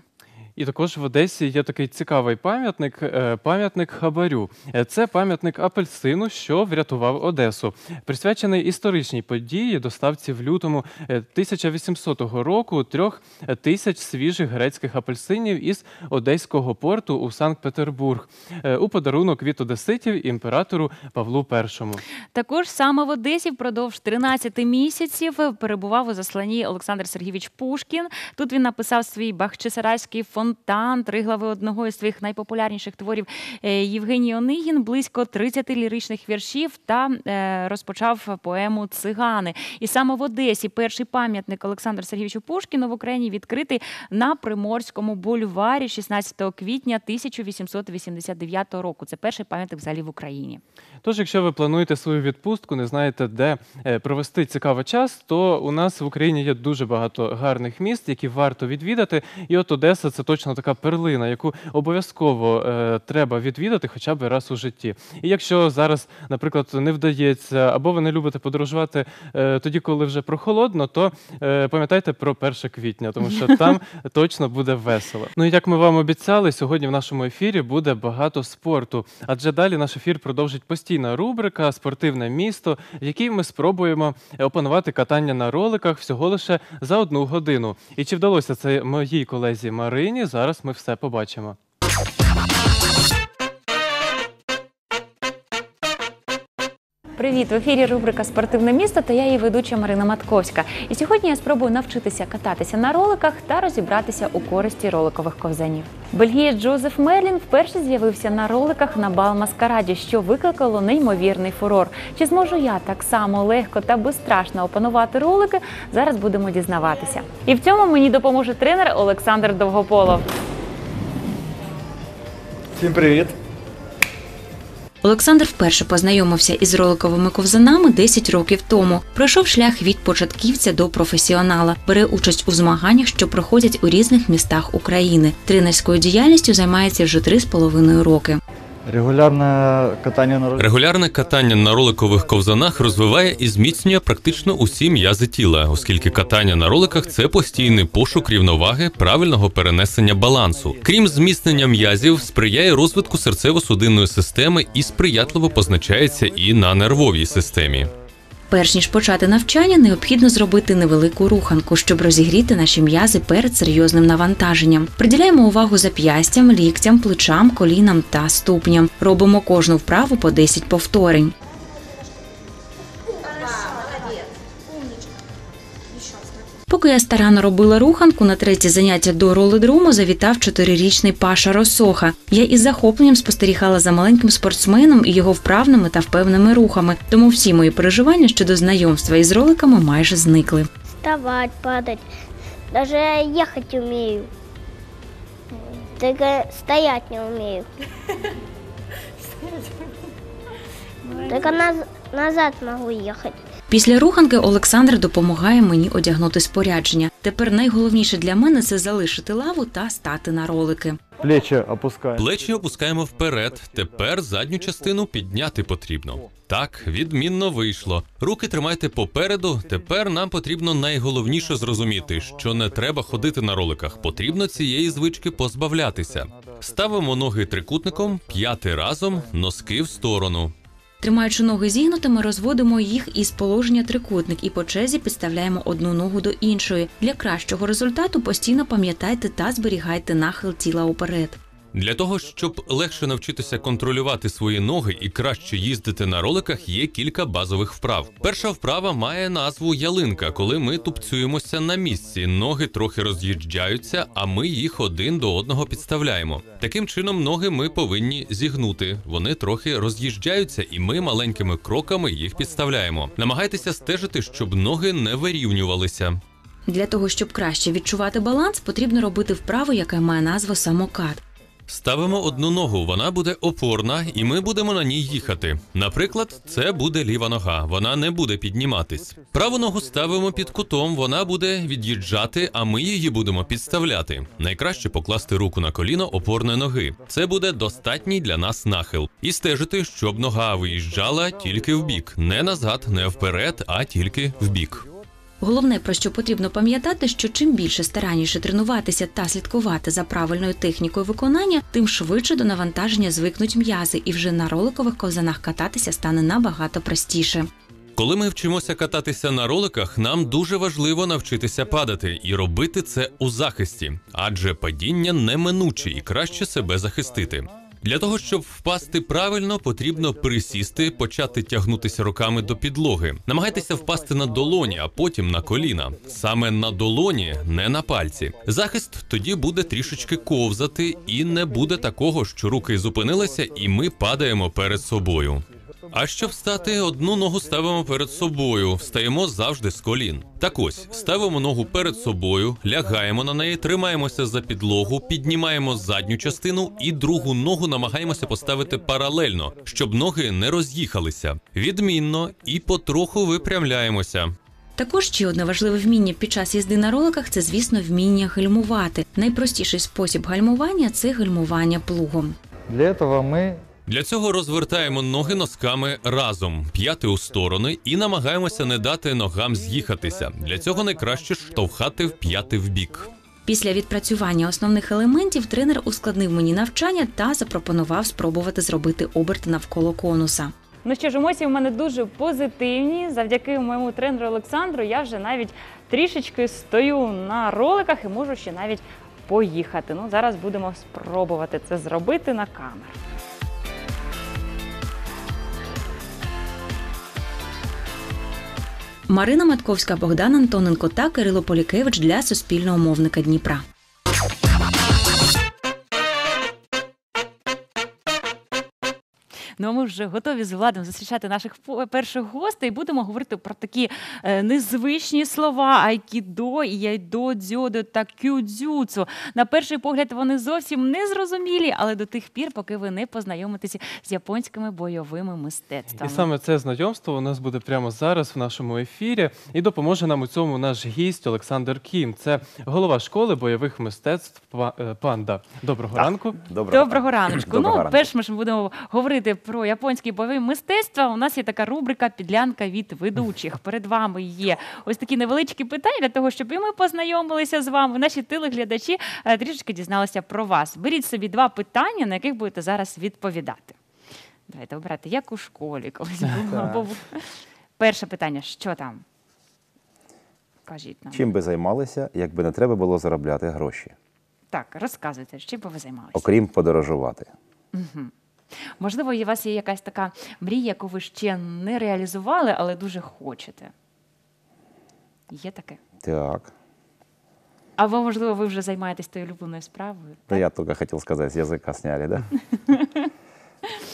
І також в Одесі є такий цікавий пам'ятник е, пам'ятник Хабарю. Е, Це пам'ятник апельсину, що врятував Одесу, присвячений історичній події доставці в лютому е, 1800 року трьох тисяч свіжих грецьких апельсинів із одеського порту у Санкт-Петербург е, у подарунок від одеситів імператору Павлу І. Також саме в Одесі впродовж 13 місяців перебував у засланні Олександр Сергійович Пушкін. Тут він написав свій Бахчисарайський фонтан, три глави одного із своїх найпопулярніших творів е, Євгеній Онигін, близько 30 ліричних віршів та е, розпочав поему Цигани. І саме в Одесі перший пам'ятник Олександру Сергійовичу Пушкіну в Україні відкритий на Приморському бульварі 16 квітня 1889 року. Це перший пам'ятник взагалі в Україні. Тож, якщо ви плануєте свою відпустку, не знаєте, де е, провести цікавий час, то у нас в Україні є дуже багато гарних міст, які варто відвідати. І от Одеса це точно така перлина, яку обов'язково е, треба відвідати хоча б раз у житті. І якщо зараз, наприклад, не вдається, або ви не любите подорожувати е, тоді, коли вже прохолодно, то е, пам'ятайте про 1 квітня, тому що [LAUGHS] там точно буде весело. Ну і як ми вам обіцяли, сьогодні в нашому ефірі буде багато спорту, адже далі наш ефір продовжить постійна рубрика Спортивне місто, в якій ми спробуємо опанувати катання на роликах всього лише за одну годину. І чи вдалося це моїй колезі Марині? Зараз ми все побачимо. Привіт! В ефірі рубрика Спортивне місто та я її ведуча Марина Матковська. І сьогодні я спробую навчитися кататися на роликах та розібратися у користі роликових ковзанів. Бельгієць Джозеф Мерлін вперше з'явився на роликах на бал маскараді, що викликало неймовірний фурор. Чи зможу я так само легко та безстрашно опанувати ролики? Зараз будемо дізнаватися. І в цьому мені допоможе тренер Олександр Довгополов. Всім привіт! Олександр вперше познайомився із роликовими ковзанами 10 років тому. Пройшов шлях від початківця до професіонала, бере участь у змаганнях, що проходять у різних містах України. Тренерською діяльністю займається вже 3,5 роки. Регулярне катання на. Регулярне катання на роликових ковзанах розвиває і зміцнює практично усі м'язи тіла, оскільки катання на роликах це постійний пошук рівноваги, правильного перенесення балансу. Крім зміцнення м'язів, сприяє розвитку серцево-судинної системи і сприятливо позначається і на нервовій системі. Перш ніж почати навчання, необхідно зробити невелику руханку, щоб розігріти наші м'язи перед серйозним навантаженням. Приділяємо увагу зап'ястям, ліктям, плечам, колінам та ступням. Робимо кожну вправу по 10 повторень. Поки я старанно робила руханку, на третє заняття до ролидруму завітав чотирирічний Паша Росоха. Я із захопленням спостерігала за маленьким спортсменом і його вправними та впевненими рухами, тому всі мої переживання щодо знайомства із роликами майже зникли. вставать, падать. Даже ехать умею. Только стоять не умею. [LAUGHS] Только наз- назад могу ехать. Після руханки Олександр допомагає мені одягнути спорядження. Тепер найголовніше для мене це залишити лаву та стати на ролики. Плечі опускаємо. Плечі опускаємо вперед. Тепер задню частину підняти потрібно. Так, відмінно вийшло. Руки тримайте попереду. Тепер нам потрібно найголовніше зрозуміти, що не треба ходити на роликах. Потрібно цієї звички позбавлятися. Ставимо ноги трикутником, п'яти разом, носки в сторону. Тримаючи ноги зігнутими, розводимо їх із положення трикутник і по черзі підставляємо одну ногу до іншої. Для кращого результату постійно пам'ятайте та зберігайте нахил тіла уперед. Для того, щоб легше навчитися контролювати свої ноги і краще їздити на роликах, є кілька базових вправ. Перша вправа має назву ялинка, коли ми тупцюємося на місці. Ноги трохи роз'їжджаються, а ми їх один до одного підставляємо. Таким чином, ноги ми повинні зігнути. Вони трохи роз'їжджаються, і ми маленькими кроками їх підставляємо. Намагайтеся стежити, щоб ноги не вирівнювалися. Для того, щоб краще відчувати баланс, потрібно робити вправу, яка має назву самокат. Ставимо одну ногу, вона буде опорна, і ми будемо на ній їхати. Наприклад, це буде ліва нога, вона не буде підніматись. Праву ногу ставимо під кутом, вона буде від'їжджати, а ми її будемо підставляти. Найкраще покласти руку на коліно опорної ноги. Це буде достатній для нас нахил. І стежити, щоб нога виїжджала тільки в бік, не назад, не вперед, а тільки в бік. Головне, про що потрібно пам'ятати, що чим більше старанніше тренуватися та слідкувати за правильною технікою виконання, тим швидше до навантаження звикнуть м'язи, і вже на роликових ковзанах кататися стане набагато простіше. Коли ми вчимося кататися на роликах, нам дуже важливо навчитися падати і робити це у захисті, адже падіння неминуче і краще себе захистити. Для того щоб впасти правильно, потрібно присісти, почати тягнутися руками до підлоги. Намагайтеся впасти на долоні, а потім на коліна. Саме на долоні, не на пальці. Захист тоді буде трішечки ковзати, і не буде такого, що руки зупинилися, і ми падаємо перед собою. А щоб встати, одну ногу ставимо перед собою, встаємо завжди з колін. Так ось ставимо ногу перед собою, лягаємо на неї, тримаємося за підлогу, піднімаємо задню частину і другу ногу намагаємося поставити паралельно, щоб ноги не роз'їхалися. Відмінно і потроху випрямляємося. Також ще одне важливе вміння під час їзди на роликах це, звісно, вміння гальмувати. Найпростіший спосіб гальмування це гальмування плугом. Для этого мы Для цього розвертаємо ноги носками разом, п'яти у сторони, і намагаємося не дати ногам з'їхатися. Для цього найкраще штовхати в п'яти в бік. Після відпрацювання основних елементів тренер ускладнив мені навчання та запропонував спробувати зробити оберт навколо конуса. Ну що ж, емоції в мене дуже позитивні. Завдяки моєму тренеру Олександру я вже навіть трішечки стою на роликах і можу ще навіть поїхати. Ну, зараз будемо спробувати це зробити на камеру. Марина Матковська, Богдан Антоненко та Кирило Полікевич для Суспільного мовника Дніпра. Ну а ми вже готові з владом зустрічати наших перших гостей. Будемо говорити про такі е, незвичні слова айкідо, яйдо, дзьодо та кюдзюцу. На перший погляд вони зовсім не зрозумілі, але до тих пір, поки ви не познайомитеся з японськими бойовими мистецтвами. І саме це знайомство у нас буде прямо зараз в нашому ефірі. І допоможе нам у цьому наш гість Олександр Кім. Це голова школи бойових мистецтв е, Панда. Доброго ранку. Доброго, Доброго раночку. Доброго ну, перш ми ж будемо говорити про японські бойові мистецтва. У нас є така рубрика Підлянка від ведучих. Перед вами є ось такі невеличкі питання для того, щоб і ми познайомилися з вами. Наші телеглядачі е, трішечки дізналися про вас. Беріть собі два питання, на яких будете зараз відповідати. Давайте обирати, як у школі колись [LAUGHS] було. Перше питання: що там? Кажіть нам. Чим би займалися, якби не треба було заробляти гроші, Так, розказуйте, чим би ви займалися? окрім подорожувати? Можливо, у вас є якась така мрія, яку ви ще не реалізували, але дуже хочете. Є таке? Так. Або, можливо, ви вже займаєтесь тою улюбленою справою. Да я только хотел сказать, с языка сняли, да? [LAUGHS]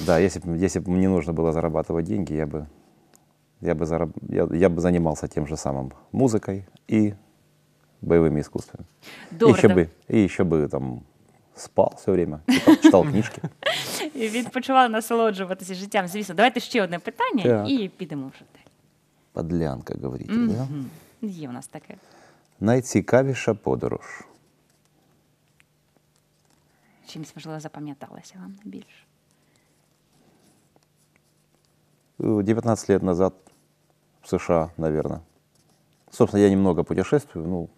Да, если бы если б мне нужно было зарабатывать деньги, я бы, я бы, зараб- я, я бы занимался тем же самым музыкой и боевыми искусствами. И Добре, еще так. бы, и еще бы там спал все время, читал, читал книжки. [LAUGHS] І відпочивали насолоджуватися життям. Звісно, давайте ще одне питання Так. і підемо вже далі. Подлянка, говорите, да? Мгм. Є у нас таке. Найцікавіша подорож. Чимось, можливо, запам'яталося вам найбільше. Э, 19 лет назад в США, наверное. Собственно, я немного путешествую, ну,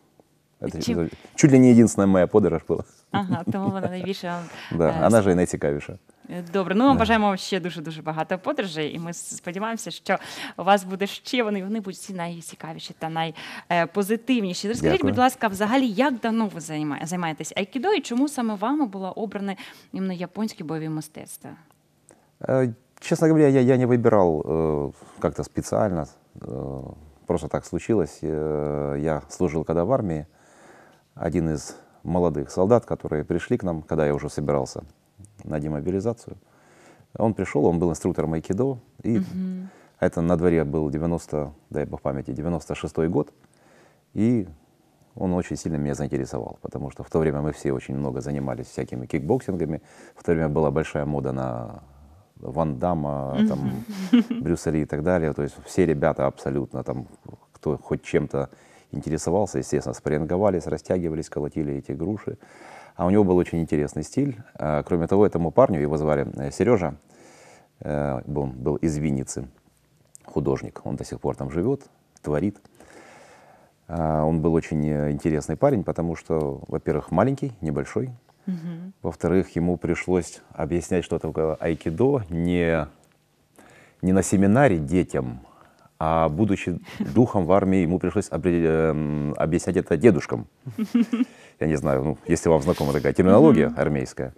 это Чем- чуть ли не единственная моя подорож была. Ага, тому вона найбільше вам. [LAUGHS] Да, е, она же и найцікавіша. Добре, ну ми бажаємо ще дуже дуже багато подорожей, і ми сподіваємося, що у вас буде ще вони. Вони будуть всі найцікавіші та найпозитивніші. Розкажіть, Дякую. будь ласка, взагалі, як давно ви займає- займаєтесь айкідо і чому саме вами було обране іменно японські бойові мистецтва? Э, Честно говоря, я, я не выбирал э, как-то специально. э, просто так случилось. Э, я служил когда в армии. Один из молодых солдат, которые пришли к нам, когда я уже собирался на демобилизацию, он пришел, он был инструктором айкидо. И это на дворе был 90, дай бог памяти, 96 год. И он очень сильно меня заинтересовал, потому что в то время мы все очень много занимались всякими кикбоксингами. В то время была большая мода на Ван Дамма, там, Брюса Ли и так далее. То есть все ребята абсолютно, там, кто хоть чем-то интересовался, естественно, спарринговались, растягивались, колотили эти груши. А у него был очень интересный стиль. А, Кроме того, этому парню, его звали э, Сережа, э, он был из Винницы, художник. Он до сих пор там живет, творит. А, Он был очень э, интересный парень, потому что, во-первых, маленький, небольшой. Во-вторых, ему пришлось объяснять, что такое айкидо не, не на семинаре детям, а будучи духом в армии, ему пришлось объяснять это дедушкам. [LAUGHS] Я не знаю, ну, если вам знакома такая терминология армейская.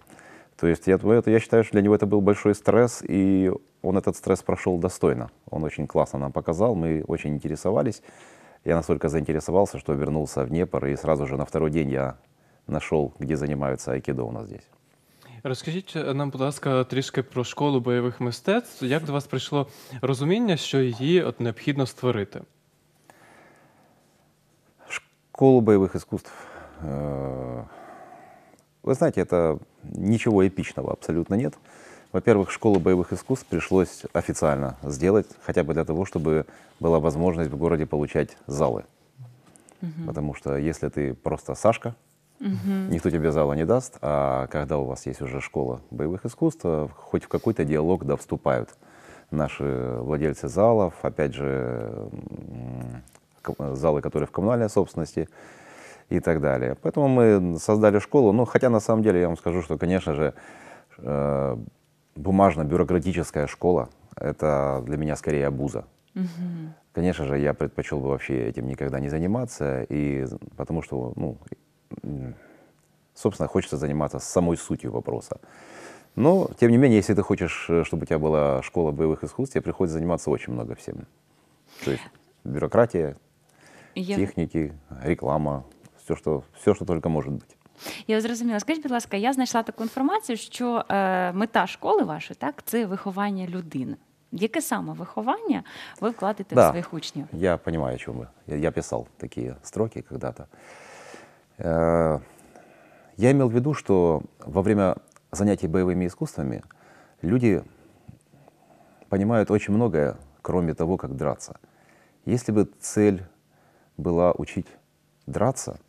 То есть я, это, я считаю, что для него это был большой стресс, и он этот стресс прошел достойно. Он очень классно нам показал, мы очень интересовались. Я настолько заинтересовался, что вернулся в Днепр, и сразу же на второй день я нашел, где занимаются айкидо у нас здесь. Розкажіть е, нам, будь ласка, трішки про школу бойових мистецтв. Як до вас прийшло розуміння, що її от необхідно створити? Школу боевых искусств. вы знаете, это ничего эпичного абсолютно нет. Во-первых, школу боевых искусств пришлось официально сделать, хотя бы для того, чтобы была возможность в городе получать залы. Потому что если ты просто Сашка, никто тебе зала не даст, а когда у вас есть уже школа боевых искусств, э, хоть в какой-то диалог да вступают наши владельцы залов, опять же, залы, которые в коммунальной собственности и так далее. Поэтому мы создали школу. Ну, хотя на самом деле я вам скажу, что, конечно же, э, бумажно-бюрократическая школа – это для меня скорее обуза. Конечно же, я предпочел бы вообще этим никогда не заниматься, и потому что, ну, собственно, хочется заниматься самой сутью вопроса. Но, тем не менее, если ты хочешь, э, чтобы у тебя была школа боевых искусств, тебе приходится заниматься очень много всем. То есть бюрократия, Я, техники, реклама, все что, все, что только может быть. я зрозуміла. Скажіть, будь ласка, я знайшла таку інформацію, що е, мета школи вашої так це виховання людини. Яке саме виховання ви вкладете в Да. своїх учнів? Я понимаю, о чем вы. Я, я писал такие строки когда-то. Э, Я имел в виду, что во время занятий боевыми искусствами люди понимают очень многое, кроме того, как драться. Если бы цель была учить драться,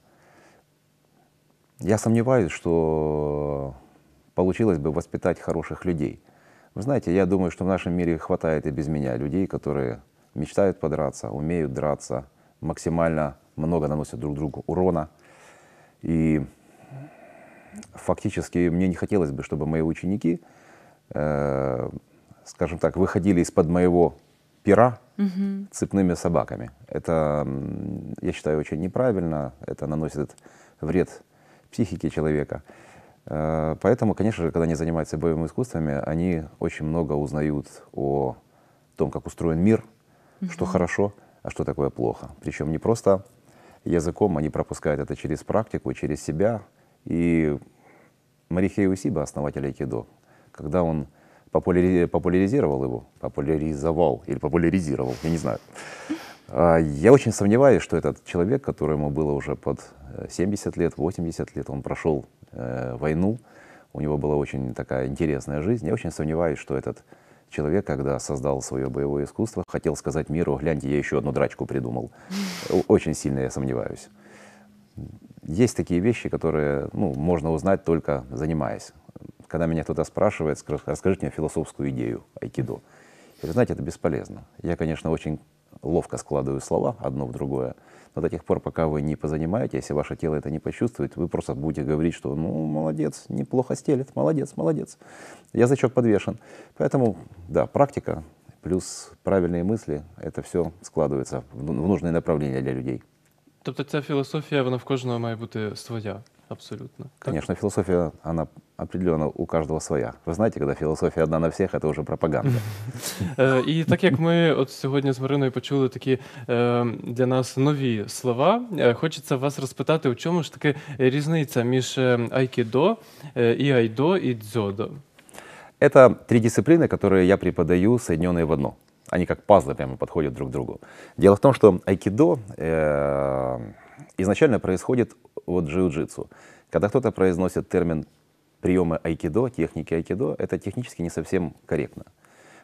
я сомневаюсь, что получилось бы воспитать хороших людей. Вы знаете, я думаю, что в нашем мире хватает и без меня людей, которые мечтают подраться, умеют драться, максимально много наносят друг другу урона. И фактически мне не хотелось бы, чтобы мои ученики, э, скажем так, выходили из-под моего пера цепными собаками. Это, я считаю, очень неправильно. Это наносит вред психике человека. Э, Поэтому, конечно же, когда они занимаются боевыми искусствами, они очень много узнают о том, как устроен мир, что хорошо, а что такое плохо. Причем не просто языком, они пропускают это через практику, через себя. И Марихей Усиба, основатель айкидо, когда он популяри- популяризировал его, популяризовал или популяризировал, я не знаю, я очень сомневаюсь, что этот человек, которому было уже под э, 70 лет, 80 лет, он прошел э, войну, у него была очень такая интересная жизнь. Я очень сомневаюсь, что этот человек, когда создал свое боевое искусство, хотел сказать миру, гляньте, я еще одну драчку придумал. Очень сильно я сомневаюсь. Есть такие вещи, которые ну, можно узнать только занимаясь. Когда меня кто-то спрашивает, скажи- расскажите мне философскую идею айкидо. Я говорю, знаете, это бесполезно. Я, конечно, очень ловко складываю слова одно в другое, но до тех пор, пока вы не позанимаетесь, если ваше тело это не почувствует, вы просто будете говорить, что ну, молодец, неплохо стелет, молодец, молодец. Язычок подвешен. Поэтому, да, практика плюс правильные мысли, это все складывается в ну- в нужные направления для людей. Тобто ця філософія, вона в кожного має бути своя, абсолютно. так? Конечно, философия, она определенно у каждого своя. Вы знаете, когда философия одна на всех, это уже пропаганда. [LAUGHS] Е, І так як ми от сьогодні з Мариною почули такі е, для нас нові слова, е, хочеться вас розпитати, у чому ж таки різниця між е, айкідо, е, і айдо, і дзьодо? Это три дисциплины, которые я преподаю, соединенные в одно. Они как пазлы прямо подходят друг к другу. Дело в том, что айкидо э, изначально происходит от джиу-джитсу. Когда кто-то произносит термин приемы айкидо, техники айкидо, это технически не совсем корректно.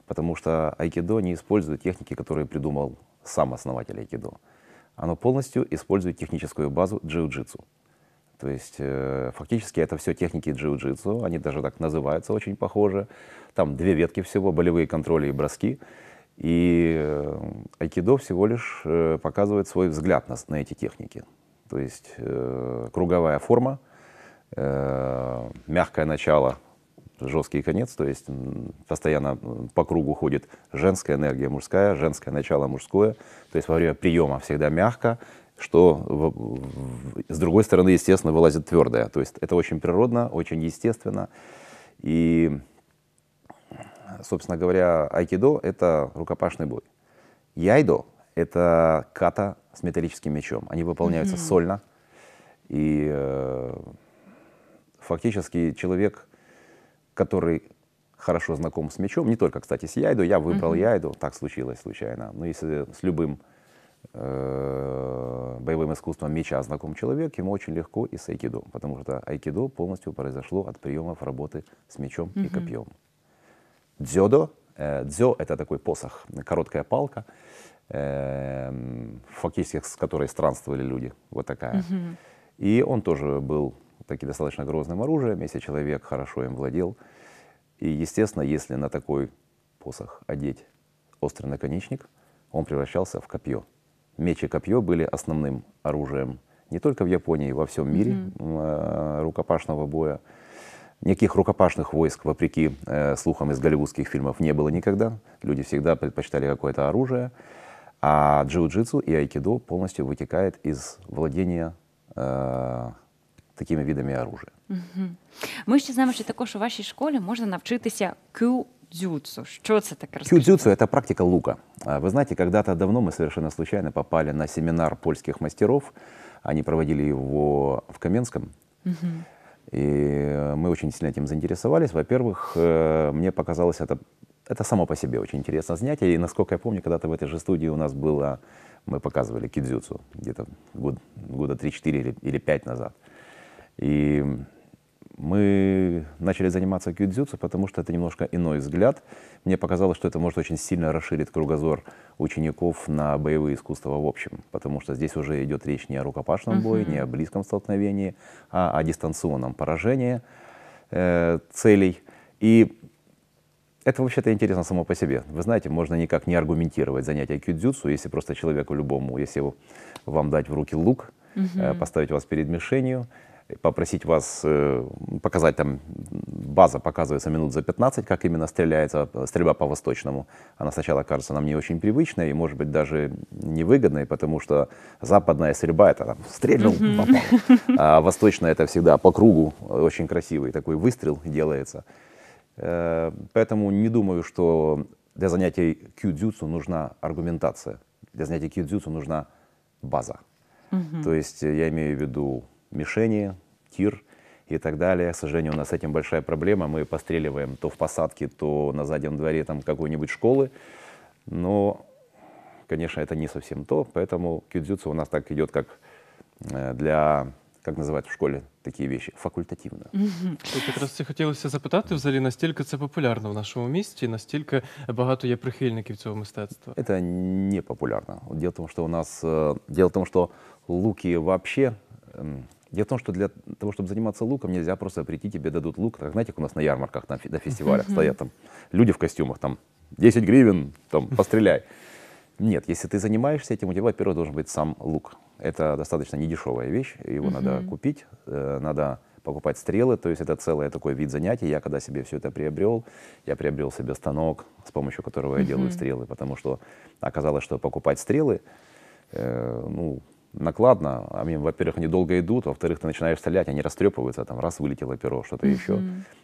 Потому что айкидо не использует техники, которые придумал сам основатель айкидо. Оно полностью использует техническую базу джиу-джитсу. То есть э, фактически это все техники джиу-джитсу, они даже так называются очень похоже. Там две ветки всего, болевые контроли и броски. И э, айкидо всего лишь э, показывает свой взгляд на, на эти техники. То есть э, круговая форма, э, мягкое начало, жесткий конец, то есть постоянно по кругу ходит женская энергия, мужская, женское начало, мужское. То есть во время приема всегда мягко, что с другой стороны, естественно, вылазит твердое. То есть это очень природно, очень естественно. И, собственно говоря, айкидо — это рукопашный бой. Яйдо — это ката с металлическим мечом. Они выполняются сольно. И э, фактически человек, который хорошо знаком с мечом, не только, кстати, с яйдо, я выбрал яйдо, так случилось случайно, но если с любым э, боевым искусством меча знаком человек, ему очень легко и с айкидо, потому что айкидо полностью произошло от приемов работы с мечом и копьем. Дзёдо, э, дзё — это такой посох, короткая палка, эм, фактически с которой странствовали люди, вот такая. И он тоже был таки достаточно грозным оружием, если человек хорошо им владел. И, естественно, если на такой посох одеть острый наконечник, он превращался в копье. Меч и копье были основным оружием не только в Японии, во всем мире э, рукопашного боя. Никаких рукопашных войск, вопреки э, слухам из голливудских фильмов, не было никогда. Люди всегда предпочитали какое-то оружие. А джиу-джитсу и айкидо полностью вытекает из владения э, такими видами оружия. Ми ще знаємо, що також у вашій школі можна навчитися кю-дзюцу. Що це таке? Розкажіть. Кюдзюцу — это практика лука. А Вы знаете, когда-то давно мы совершенно случайно попали на семинар польских мастеров. Они проводили его в Каменском. И э, мы очень сильно этим заинтересовались. Во-первых, э, мне показалось это, это само по себе очень интересное занятие. И насколько я помню, когда-то в этой же студии у нас было, мы показывали кидзюцу где-то год, года 3-4 или, или 5 назад. И мы начали заниматься кюдзюцу, потому что это немножко иной взгляд. Мне показалось, что это может очень сильно расширить кругозор учеников на боевые искусства в общем, потому что здесь уже идет речь не о рукопашном бое, не о близком столкновении, а о дистанционном поражении э, целей. И это вообще-то интересно само по себе. Вы знаете, можно никак не аргументировать занятие кюдзюцу, если просто человеку любому, если вам дать в руки лук, э, поставить вас перед мишенью, попросить вас э, показать там, база показывается минут за 15, как именно стреляется э, стрельба по восточному. Она сначала кажется нам не очень привычной и, может быть, даже невыгодной, потому что западная стрельба — это там, стрельнул, попал. А восточная — это всегда по кругу, очень красивый такой выстрел делается. Э, Поэтому не думаю, что для занятий кюдзюцу нужна аргументация. Для занятий кюдзюцу нужна база. То есть я имею в виду мишени, тир и так далее. К сожалению, у нас с этим большая проблема. Мы постреливаем то в посадке, то на заднем дворе там какой-нибудь школы. Но, конечно, это не совсем то. Поэтому кюдзюцу у нас так идет, как э, для, как называют в школе такие вещи, факультативно. Тут якраз і хотілося запитати, взагалі, настільки це популярно в нашому місті, настільки багато є прихильників цього мистецтва. Это не популярно. Вот Дело в том, что у нас, э, дело в том, что луки вообще, эм, дело в том, что для того, чтобы заниматься луком, нельзя просто прийти, тебе дадут лук. Так, знаете, как у нас на ярмарках, на, фе- на фестивалях стоят там люди в костюмах, там 10 гривен, там постреляй. Нет, если ты занимаешься этим, у тебя, во-первых, должен быть сам лук. Это достаточно недешевая вещь, его надо купить, э, надо покупать стрелы, то есть это целый такой вид занятий. Я когда себе все это приобрел, я приобрел себе станок, с помощью которого я делаю стрелы, потому что оказалось, что покупать стрелы, э, ну, накладно. А во-первых, они долго идут, во-вторых, ты начинаешь стрелять, они растрепываются, там раз вылетело перо, что-то еще.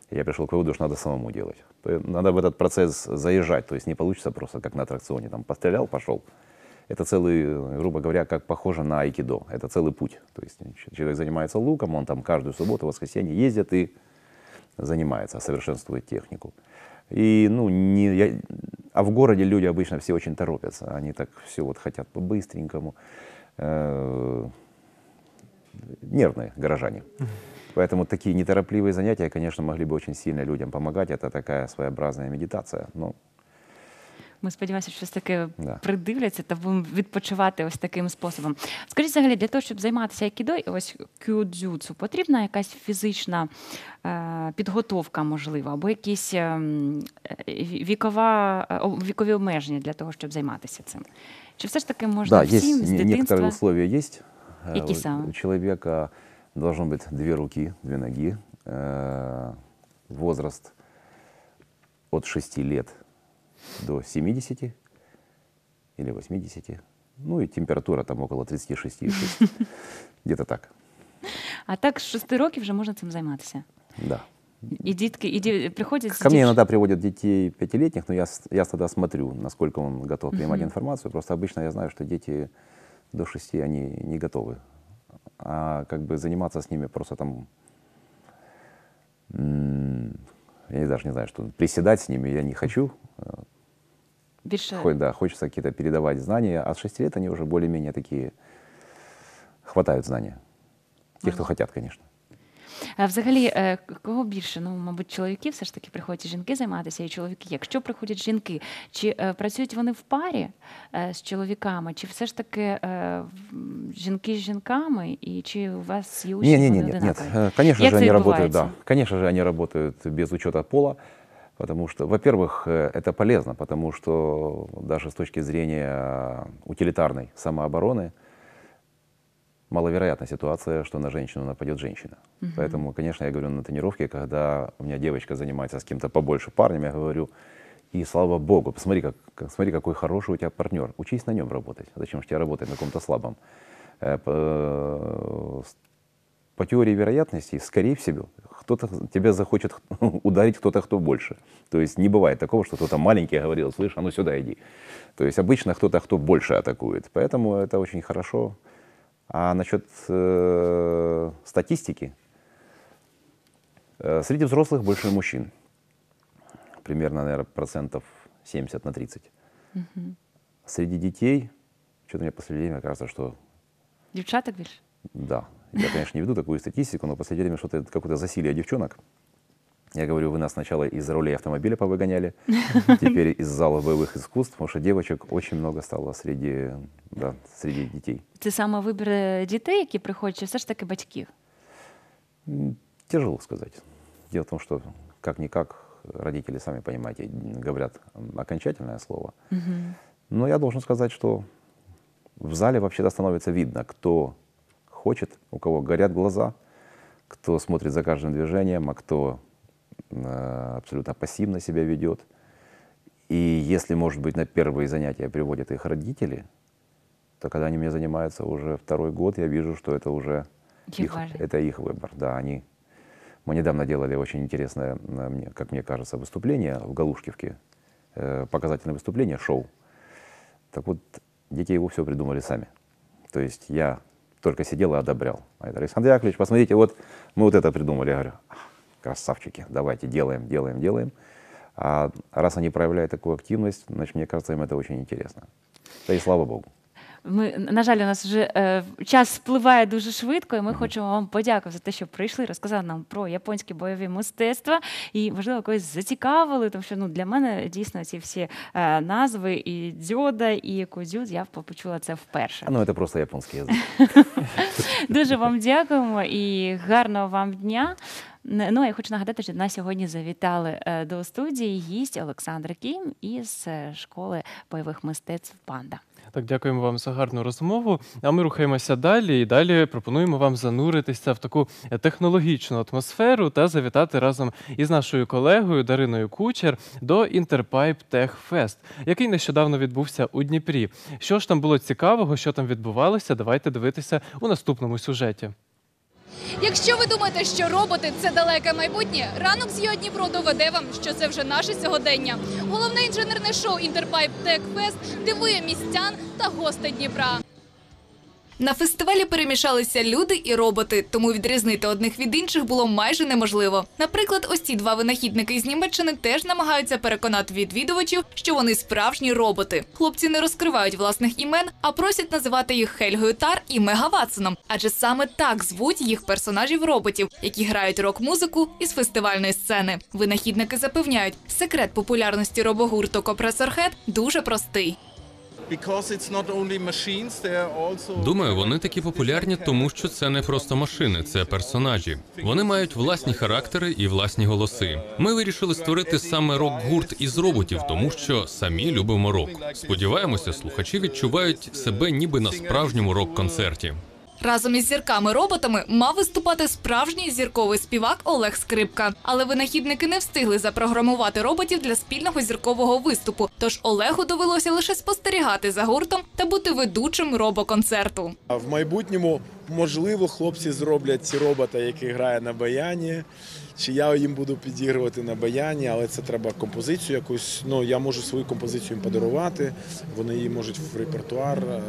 Я пришел к выводу, что надо самому делать. Надо в этот процесс заезжать, то есть не получится просто как на аттракционе, там пострелял, пошел. Это целый, грубо говоря, как похоже на айкидо. Это целый путь. То есть человек занимается луком, он там каждую субботу, воскресенье ездит и занимается, совершенствует технику. И, ну, не, я- а в городе люди обычно все очень торопятся. Они так все вот хотят по-быстренькому. Э, нервные горожане. Поэтому такие неторопливые занятия, конечно, могли бы очень сильно людям помогать. Это такая своеобразная медитация. Ну, Ми сподіваємося, що щось таке Да. придивляться та будемо відпочивати ось таким способом. Скажіть взагалі, для того, щоб займатися айкідо і ось кюдзюцу, потрібна якась фізична е, підготовка, можливо, або якісь ем, е, ві- вікова, е, о- вікові обмеження для того, щоб займатися цим? Чи все ж таки можна да, всім есть з не- дитинства? некоторые условия есть. Э, Какие у- самые? У человека должно быть две руки, две ноги, э, возраст от 6 лет до 70 или 80, ну и температура там около 36,6, [LAUGHS] где-то так, А так з шести років вже можна цим займатися. да. І дітки, і ді... приходять з Ко мне дівч- иногда приводят детей пятилетних, но я, с- я тогда смотрю, насколько он готов принимать информацию. Просто обычно я знаю, что дети до шести, они не готовы. а как бы заниматься с ними просто там, я даже не знаю, что приседать с ними я не хочу. Хоть, да, хочется какие-то передавать знания. А с шести лет они уже более-менее такие хватают знания. Те, кто хотят, конечно. А взагалі, е, к- кого більше? Ну, мабуть, чоловіки все ж таки приходять і жінки займатися, і чоловіки. Якщо приходять жінки, чи е, працюють вони в парі е, з чоловіками, чи все ж таки е, в- жінки з жінками, і чи у вас є учні Не, не, вони не, нет, нет. одинакові? Э, Конечно Як же, це они работают, да. відбувається? Конечно же, они работают без учета пола, потому что, во-первых, э, это полезно, потому что даже с точки зрения утилитарной самообороны маловероятна ситуация, что на женщину нападет женщина. Поэтому, конечно, я говорю на тренировке, когда у меня девочка занимается с кем-то побольше парнем, я говорю, и слава богу, посмотри, как, как- смотри, какой хороший у тебя партнер. Учись на нем работать. Зачем же тебе работать на каком-то слабом? Э, по- с- по теории вероятности, скорее всего, кто-то тебя захочет [LAUGHS] ударить кто-то, кто больше. То есть не бывает такого, что кто-то маленький говорил, слышь, а ну сюда иди. То есть обычно кто-то, кто больше атакует. Поэтому это очень хорошо. А насчет э, статистики, э, среди взрослых больше мужчин. Примерно, наверное, процентов 70 на 30. Среди детей, что-то мне в последнее время кажется, что Дівчаток більше? да. Я, конечно, не веду такую статистику, но в последнее время что-то какое-то засилие девчонок. Я говорю, вы нас сначала из рулей автомобиля повыгоняли, [LAUGHS] теперь из зала боевых искусств, потому что девочек очень много стало среди, да, среди детей. Це саме вибір е, дітей, які приходять, чи все ж таки батьків? М, Тяжело сказать. Дело в том, что как-никак родители, сами понимаете, говорят м, окончательное слово. Но я должен сказать, что в зале вообще-то становится видно, кто хочет, у кого горят глаза, кто смотрит за каждым движением, а кто э, абсолютно пассивно себя ведет. И если, может быть, на первые занятия приводят их родители, то когда они мне занимаются уже второй год, я вижу, что это уже Их их, выбор. это их выбор. Да, они... Мы недавно делали очень интересное, э, как мне кажется, выступление в Галушкивке, э, показательное выступление, шоу. Так вот, дети его все придумали сами. То есть я только сидел и одобрял. А это Александр Яковлевич, посмотрите, вот мы вот это придумали. Я говорю, «Ах, красавчики, давайте делаем, делаем, делаем. А раз они проявляют такую активность, значит, мне кажется, им это очень интересно. Да и слава богу. Ми, на жаль, у нас вже е, час спливає дуже швидко, і ми хочемо вам подякувати за те, що прийшли, розказали нам про японські бойові мистецтва і, можливо, когось зацікавили, тому що ну, для мене дійсно ці всі е, назви і дзьода, і кудзюз, я почула це вперше. Ну, это просто японский язык. [LAUGHS] Дуже вам дякуємо і гарного вам дня. Ну, я хочу нагадати, що нас сьогодні завітали е, до студії гість Олександр Кім із е, школи бойових мистецтв Панда. Так, дякуємо вам за гарну розмову. А ми рухаємося далі і далі пропонуємо вам зануритися в таку технологічну атмосферу та завітати разом із нашою колегою Дариною Кучер до Interpipe Tech Fest, який нещодавно відбувся у Дніпрі. Що ж там було цікавого, що там відбувалося? Давайте дивитися у наступному сюжеті. Якщо ви думаєте, що роботи це далеке майбутнє, ранок з UA Дніпро доведе вам, що це вже наше сьогодення. Головне інженерне шоу Interpipe TechFest дивує містян та гостей Дніпра. На фестивалі перемішалися люди і роботи, тому відрізнити одних від інших було майже неможливо. Наприклад, ось ці два винахідники із Німеччини теж намагаються переконати відвідувачів, що вони справжні роботи. Хлопці не розкривають власних імен, а просять називати їх Хельгою Тар і Мега Ватсоном, адже саме так звуть їх персонажів роботів, які грають рок-музику із фестивальної сцени. Винахідники запевняють, секрет популярності робогурту Compressorhead дуже простий. Думаю, вони такі популярні, тому що це не просто машини, це персонажі. Вони мають власні характери і власні голоси. Ми вирішили створити саме рок-гурт із роботів, тому що самі любимо рок. Сподіваємося, слухачі відчувають себе ніби на справжньому рок-концерті. Разом із зірками-роботами мав виступати справжній зірковий співак Олег Скрипка. Але винахідники не встигли запрограмувати роботів для спільного зіркового виступу. Тож Олегу довелося лише спостерігати за гуртом та бути ведучим робоконцерту. А в майбутньому, можливо, хлопці зроблять робота, який грає на баяні. Чи я їм буду підігрувати на баяні, але це треба композицію якусь. Ну я можу свою композицію їм подарувати. Вони її можуть в репертуар е, е,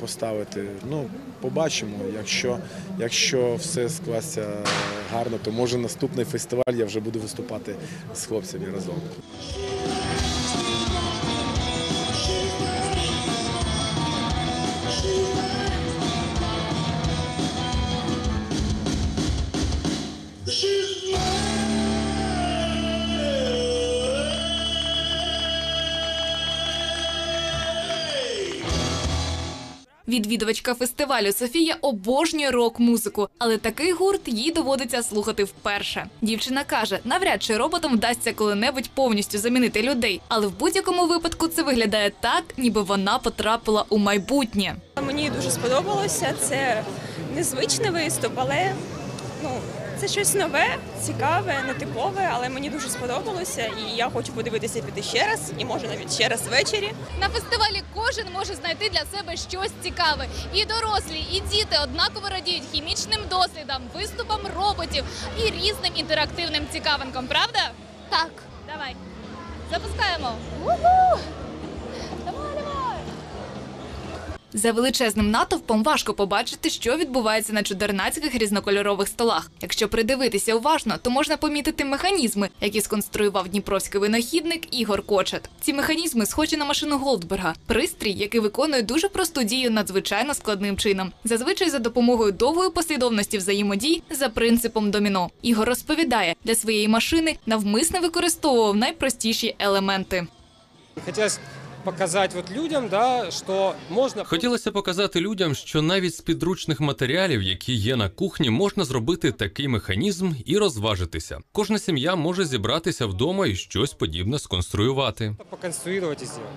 поставити. Ну, побачимо. Якщо, якщо все скласться гарно, то може наступний фестиваль я вже буду виступати з хлопцями разом. Відвідувачка фестивалю Софія обожнює рок-музику, але такий гурт їй доводиться слухати вперше. Дівчина каже, навряд чи роботам вдасться коли-небудь повністю замінити людей, але в будь-якому випадку це виглядає так, ніби вона потрапила у майбутнє. Мені дуже сподобалося. Це незвичний виступ, але це щось нове, цікаве, нетипове, але мені дуже сподобалося, і я хочу подивитися піти ще раз, і може навіть ще раз ввечері. На фестивалі кожен може знайти для себе щось цікаве. І дорослі, і діти однаково радіють хімічним дослідам, виступам роботів і різним інтерактивним цікавинкам. Правда? Так. Давай. Запускаємо. Уху! За величезним натовпом важко побачити, що відбувається на чудернацьких різнокольорових столах. Якщо придивитися уважно, то можна помітити механізми, які сконструював дніпровський винахідник Ігор Кочет. Ці механізми схожі на машину Голдберга, пристрій, який виконує дуже просту дію надзвичайно складним чином. Зазвичай за допомогою довгої послідовності взаємодій за принципом доміно. Ігор розповідає, для своєї машини навмисно використовував найпростіші елементи. Хотелось показать вот людям, да, что можно... Хотілося показати людям, що навіть з підручних матеріалів, які є на кухні, можна зробити такий механізм і розважитися. Кожна сім'я може зібратися вдома і щось подібне сконструювати. поконструировать и сделать.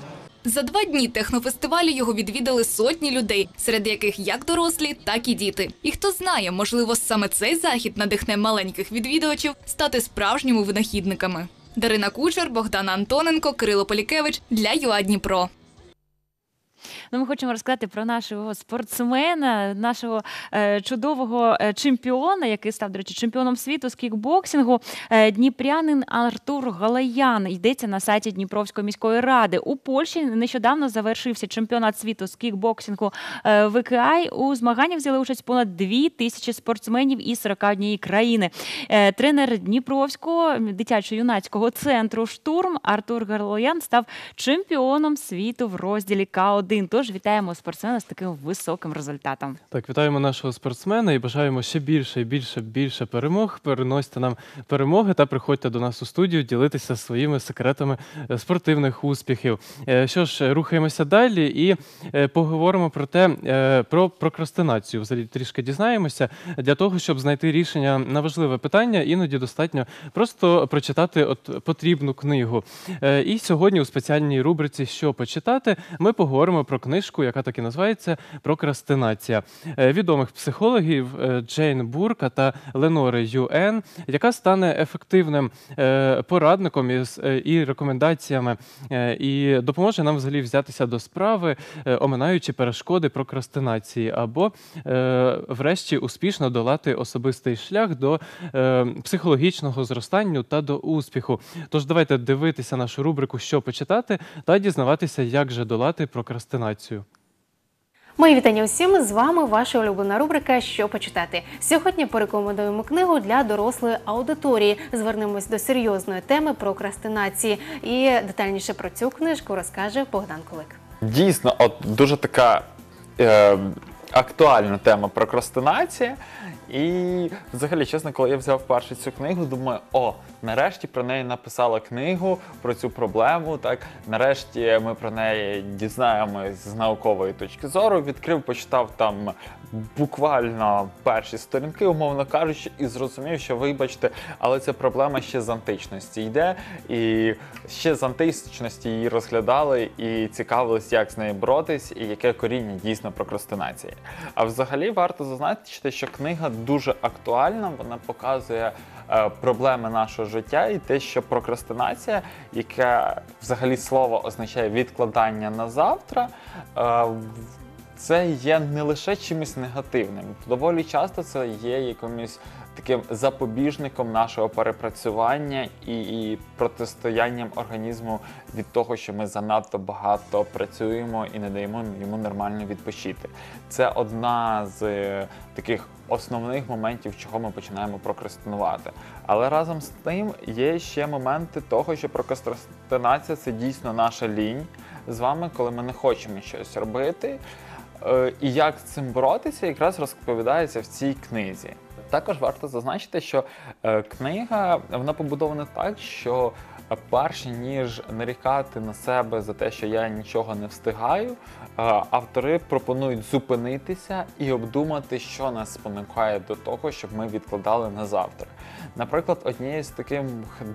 За два дні технофестивалю його відвідали сотні людей, серед яких як дорослі, так і діти. І хто знає, можливо, саме цей захід надихне маленьких відвідувачів стати справжніми винахідниками. Дарина Кучер, Богдан Антоненко, Кирило Полікевич для ЮА Дніпро. Ну, ми хочемо розказати про нашого спортсмена, нашого е, чудового е, чемпіона, який став, до речі, чемпіоном світу з кікбоксингу. Е, дніпрянин Артур Галаян. Йдеться на сайті Дніпровської міської ради. У Польщі нещодавно завершився чемпіонат світу з кікбоксингу е, ВКА. У змаганнях взяли участь понад дві тисячі спортсменів із 41 країни. Тренер Дніпровського дитячо-юнацького центру штурм Артур Галаян став чемпіоном світу в розділі К1. Тож вітаємо спортсмена з таким високим результатом. Так, вітаємо нашого спортсмена і бажаємо ще більше і більше більше перемог. Переносьте нам перемоги та приходьте до нас у студію ділитися своїми секретами е, спортивних успіхів. Е, Що ж, рухаємося далі і е, поговоримо про те, про прокрастинацію. Взагалі трішки дізнаємося. Для того, щоб знайти рішення на важливе питання, іноді достатньо просто прочитати от потрібну книгу. І сьогодні у спеціальній рубриці Що почитати ми поговоримо про книжку, яка так і називається Прокрастинація Е, відомих психологів е, Джейн Бурка та Ленори Юен, яка стане ефективним е, порадником із і рекомендаціями, і допоможе нам взагалі взятися до справи, оминаючи перешкоди прокрастинації, або врешті успішно долати особистий шлях до психологічного зростання та до успіху. Тож давайте дивитися нашу рубрику, що почитати, та дізнаватися, як же долати прокрастинацію. Мої вітання усім. З вами ваша улюблена рубрика Що почитати. Сьогодні порекомендуємо книгу для дорослої аудиторії. Звернемось до серйозної теми прокрастинації. І детальніше про цю книжку розкаже Богдан Кулик. Дійсно, от дуже така е, актуальна тема прокрастинація. І взагалі, чесно, коли я взяв першу цю книгу, думаю, о, нарешті про неї написала книгу про цю проблему. Так, нарешті ми про неї дізнаємось з наукової точки зору. Відкрив, почитав там буквально перші сторінки, умовно кажучи, і зрозумів, що вибачте, але ця проблема ще з античності йде, і ще з античності її розглядали і цікавились, як з нею боротись, і яке коріння дійсно прокрастинації. А взагалі варто зазначити, що книга дуже актуальна, вона показує е, проблеми нашого життя і те, що прокрастинація, яке взагалі слово означає відкладання на завтра. е, це є не лише чимось негативним. Доволі часто це є якимось таким запобіжником нашого перепрацювання і, і протистоянням організму від того, що ми занадто багато працюємо і не даємо йому нормально відпочити. Це одна з е, таких основних моментів, чого ми починаємо прокрастинувати. Але разом з тим є ще моменти того, що прокрастинація це дійсно наша лінь з вами, коли ми не хочемо щось робити. Е, І як з цим боротися, якраз розповідається в цій книзі. Також варто зазначити, що е, книга вона побудована так, що е, перш ніж нарікати на себе за те, що я нічого не встигаю, е, автори пропонують зупинитися і обдумати, що нас спонукає до того, щоб ми відкладали на завтра. Наприклад, однією з таких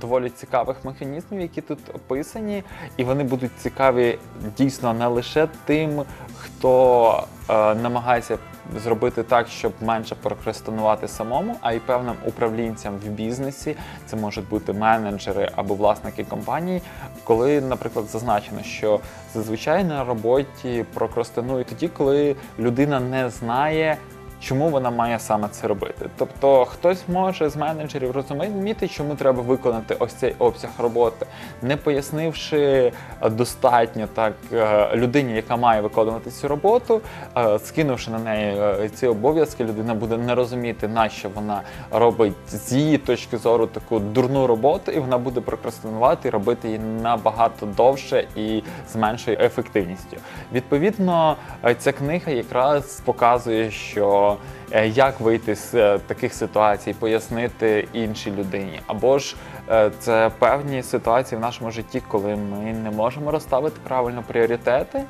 доволі цікавих механізмів, які тут описані, і вони будуть цікаві дійсно не лише тим, хто е, намагається зробити так, щоб менше прокрастинувати самому, а й певним управлінцям в бізнесі. Це можуть бути менеджери або власники компаній, коли, наприклад, зазначено, що зазвичай на роботі прокрастинують тоді, коли людина не знає. Чому вона має саме це робити? Тобто хтось може з менеджерів розуміти, чому треба виконати ось цей обсяг роботи, не пояснивши достатньо так е, людині, яка має виконувати цю роботу, е, скинувши на неї е, ці обов'язки, людина буде не розуміти, на що вона робить з її точки зору таку дурну роботу, і вона буде прокрастинувати і робити її набагато довше і з меншою ефективністю. Відповідно, ця книга якраз показує, що е, як вийти з е, таких ситуацій, пояснити іншій людині, або ж е, це певні ситуації в нашому житті, коли ми не можемо розставити правильно пріоритети,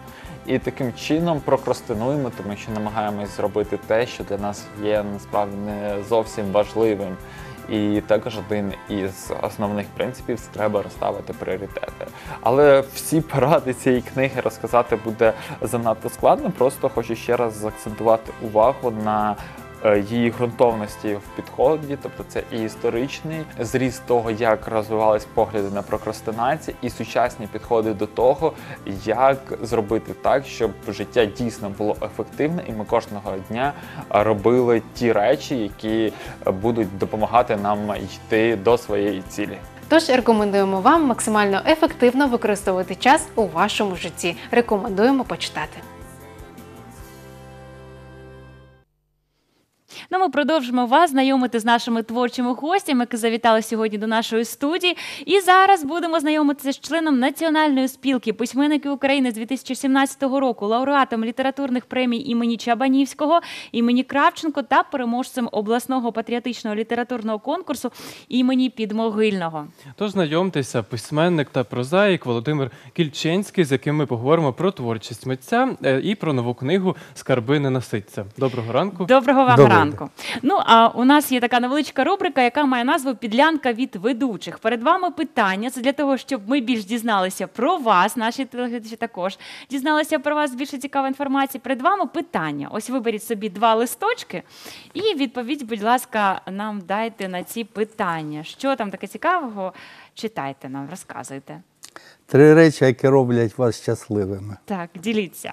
і таким чином прокрастинуємо, тому що намагаємось зробити те, що для нас є насправді не зовсім важливим. І також один із основних принципів це треба розставити пріоритети. Але всі поради цієї книги розказати буде занадто складно. Просто хочу ще раз заакцентувати увагу на її ґрунтовності в підході, тобто це і історичний зріст того, як розвивались погляди на прокрастинацію, і сучасні підходи до того, як зробити так, щоб життя дійсно було ефективне, і ми кожного дня робили ті речі, які будуть допомагати нам йти до своєї цілі. Тож рекомендуємо вам максимально ефективно використовувати час у вашому житті. Рекомендуємо почитати. Ну, ми продовжимо вас знайомити з нашими творчими гостями, які завітали сьогодні до нашої студії. І зараз будемо знайомитися з членом Національної спілки письменників України з 2017 року, лауреатом літературних премій імені Чабанівського, імені Кравченко та переможцем обласного патріотичного літературного конкурсу імені Підмогильного. Тож знайомтеся, письменник та прозаїк Володимир Кільченський, з яким ми поговоримо про творчість митця е, і про нову книгу Скарби не наситься. Доброго ранку. Доброго вам Доброго. ранку. Ну а у нас є така невеличка рубрика, яка має назву Підлянка від ведучих. Перед вами питання. Це для того, щоб ми більш дізналися про вас, наші телеглядачі також дізналися про вас більше цікавої інформації. Перед вами питання. Ось виберіть собі два листочки і відповідь, будь ласка, нам дайте на ці питання. Що там таке цікавого? Читайте нам, розказуйте. Три речі, які роблять вас щасливими. Так, діліться.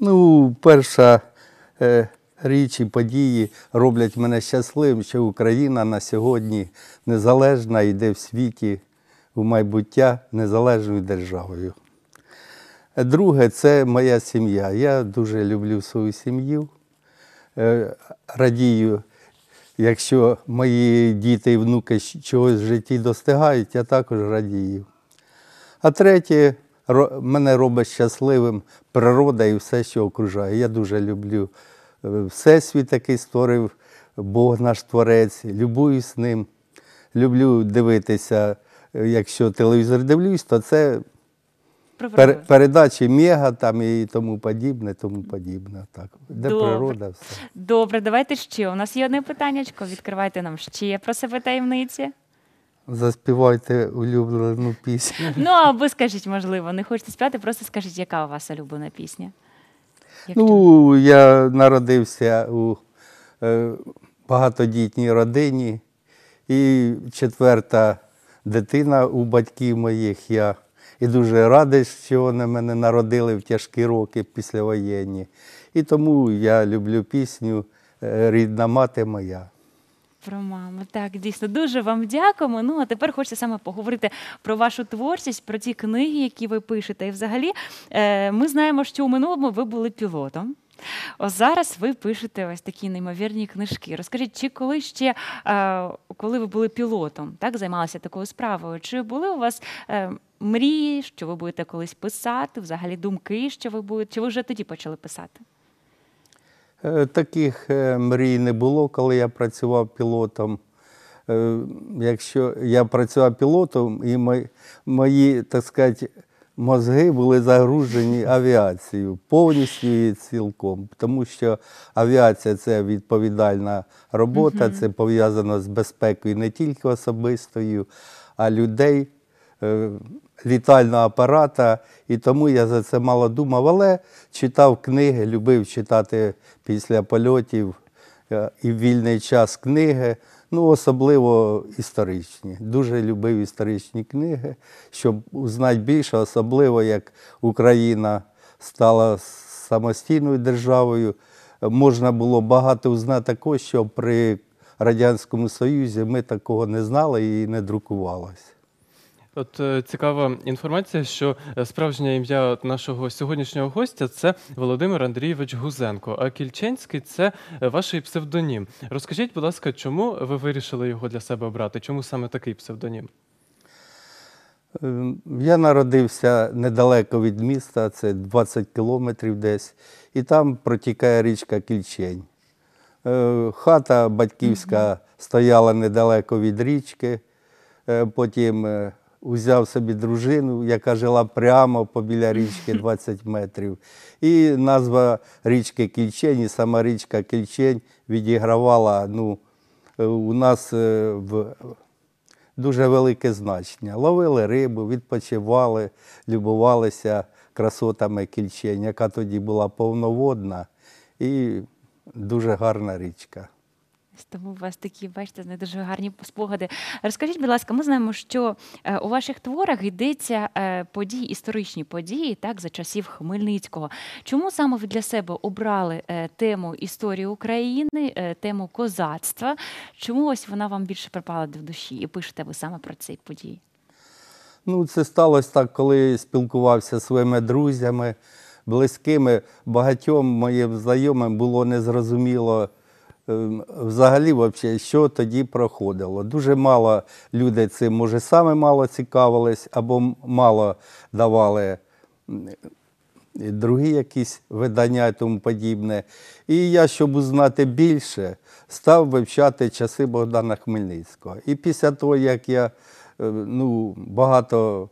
Ну, перша е, річ і події роблять мене щасливим, що Україна на сьогодні незалежна йде в світі в майбуття незалежною державою. Друге, це моя сім'я. Я дуже люблю свою сім'ю. Е, Радію, якщо мої діти і внуки чогось в житті достигають, я також радію. А третє, мене робить щасливим природа і все, що окружає. Я дуже люблю Всесвіт, який створив Бог наш Творець, любуюсь ним. Люблю дивитися, якщо телевізор дивлюсь, то це пер, передачі Мега там і тому подібне, тому подібне. Так. Де Добре. природа, все. Добре, давайте ще. У нас є одне питаннячко. Відкривайте нам ще про себе таємниці. Заспівайте улюблену пісню. Ну, або скажіть, можливо, не хочете співати, просто скажіть, яка у вас улюблена пісня. Ну, я народився у е, багатодітній родині, і четверта дитина у батьків моїх. Я і дуже радий, що вони мене народили в тяжкі роки післявоєнні. І тому я люблю пісню е, Рідна мати моя. Про маму. Так, дійсно, дуже вам дякуємо. Ну, а тепер хочеться саме поговорити про вашу творчість, про ті книги, які ви пишете. І взагалі, е, ми знаємо, що у минулому ви були пілотом. Ось зараз ви пишете ось такі неймовірні книжки. Розкажіть, чи коли ще, е, коли ви були пілотом, так займалися такою справою? Чи були у вас е, мрії, що ви будете колись писати, взагалі думки, що ви будете, чи ви вже тоді почали писати? Е, Таких е, мрій не було, коли я працював пілотом. Е, Якщо я працював пілотом, і мої, мої так сказати, мозги були загружені авіацією, повністю і цілком. Тому що авіація це відповідальна робота, це пов'язано з безпекою не тільки особистою, а людей, літального апарата. І тому я за це мало думав, але читав книги, любив читати після польотів е, і в вільний час книги, ну особливо історичні. Дуже любив історичні книги, щоб узнати більше, особливо як Україна стала самостійною державою. Можна було багато узнати такого, що при Радянському Союзі ми такого не знали і не друкувалося. От е, цікава інформація, що е, справжнє ім'я нашого сьогоднішнього гостя це Володимир Андрійович Гузенко, а Кільченський це е, ваш псевдонім. Розкажіть, будь ласка, чому ви вирішили його для себе обрати? Чому саме такий псевдонім? Е, Я народився недалеко від міста, це 20 кілометрів десь, і там протікає річка Кільчень. Хата батьківська стояла недалеко від річки. Потім узяв собі дружину, яка жила прямо побіля [LAUGHS] річки 20 метрів. І назва річки Кільчень, і сама річка Кільчень відігравала ну, е, у нас е, в дуже велике значення. Ловили рибу, відпочивали, любувалися красотами Кільчень, яка тоді була повноводна і дуже гарна річка. Тому у вас такі, бачите, не дуже гарні спогади. Розкажіть, будь ласка, ми знаємо, що е, у ваших творах йдеться е, події, історичні події, так, за часів Хмельницького. Чому саме ви для себе обрали е, тему історії України, тему козацтва? Чому ось вона вам більше припала до душі і пишете ви саме про ці події? Ну, це сталося так, коли спілкувався зі своїми друзями, близькими. Багатьом моїм знайомим було незрозуміло взагалі, вообще, що тоді проходило. Дуже мало людей цим, може, саме мало цікавились або мало давали другі якісь видання і тому подібне. І я, щоб узнати більше, став вивчати часи Богдана Хмельницького. І після того, як я е, ну, багато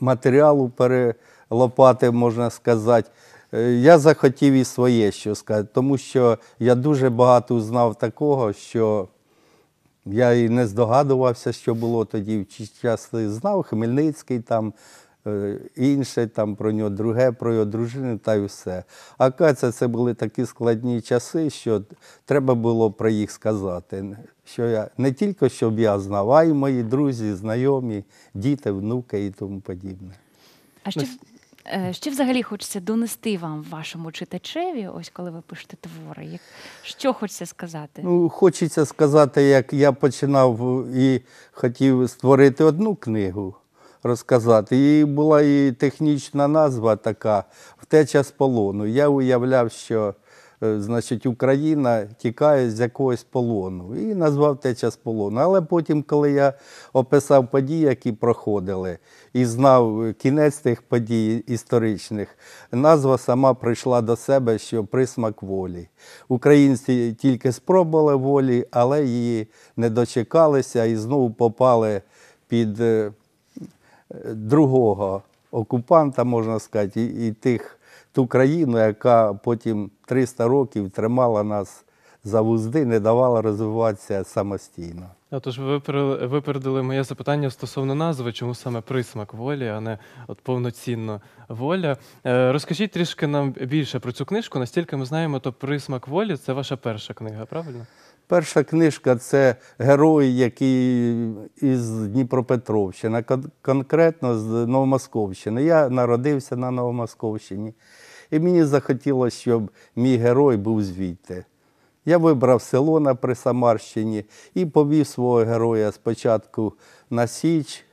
матеріалу перелопатив, можна сказати, я захотів і своє що сказати, тому що я дуже багато узнав такого, що я і не здогадувався, що було тоді в ті часи. Знав Хмельницький там. е, Інше там про нього, друге, про його дружину та й все. А Каця це були такі складні часи, що треба було про їх сказати. Що я не тільки щоб я знав, а й мої друзі, знайомі, діти, внуки і тому подібне. А що, е, що взагалі хочеться донести вам, вашому читачеві, ось коли ви пишете твори? Що хочеться сказати? Ну, хочеться сказати, як я починав і хотів створити одну книгу, розказати. І була і технічна назва така втеча з полону. Я уявляв, що е, значить, Україна тікає з якогось полону і назвав втеча з полону. Але потім, коли я описав події, які проходили, і знав кінець тих подій історичних, назва сама прийшла до себе, що присмак волі. Українці тільки спробували волі, але її не дочекалися і знову попали під е, другого окупанта, можна сказати, і тих, ту країну, яка потім 300 років тримала нас за вузди, не давала розвиватися самостійно. А тож ви випередили моє запитання стосовно назви, чому саме присмак волі, а не от повноцінно воля. Е, розкажіть трішки нам більше про цю книжку. Настільки ми знаємо, то присмак волі це ваша перша книга, правильно? Перша книжка це герой, який із Дніпропетровщини, конкретно з Новомосковщини. Я народився на Новомосковщині, і мені захотілося, щоб мій герой був звідти. Я вибрав село на Присамарщині і повів свого героя спочатку на Січ,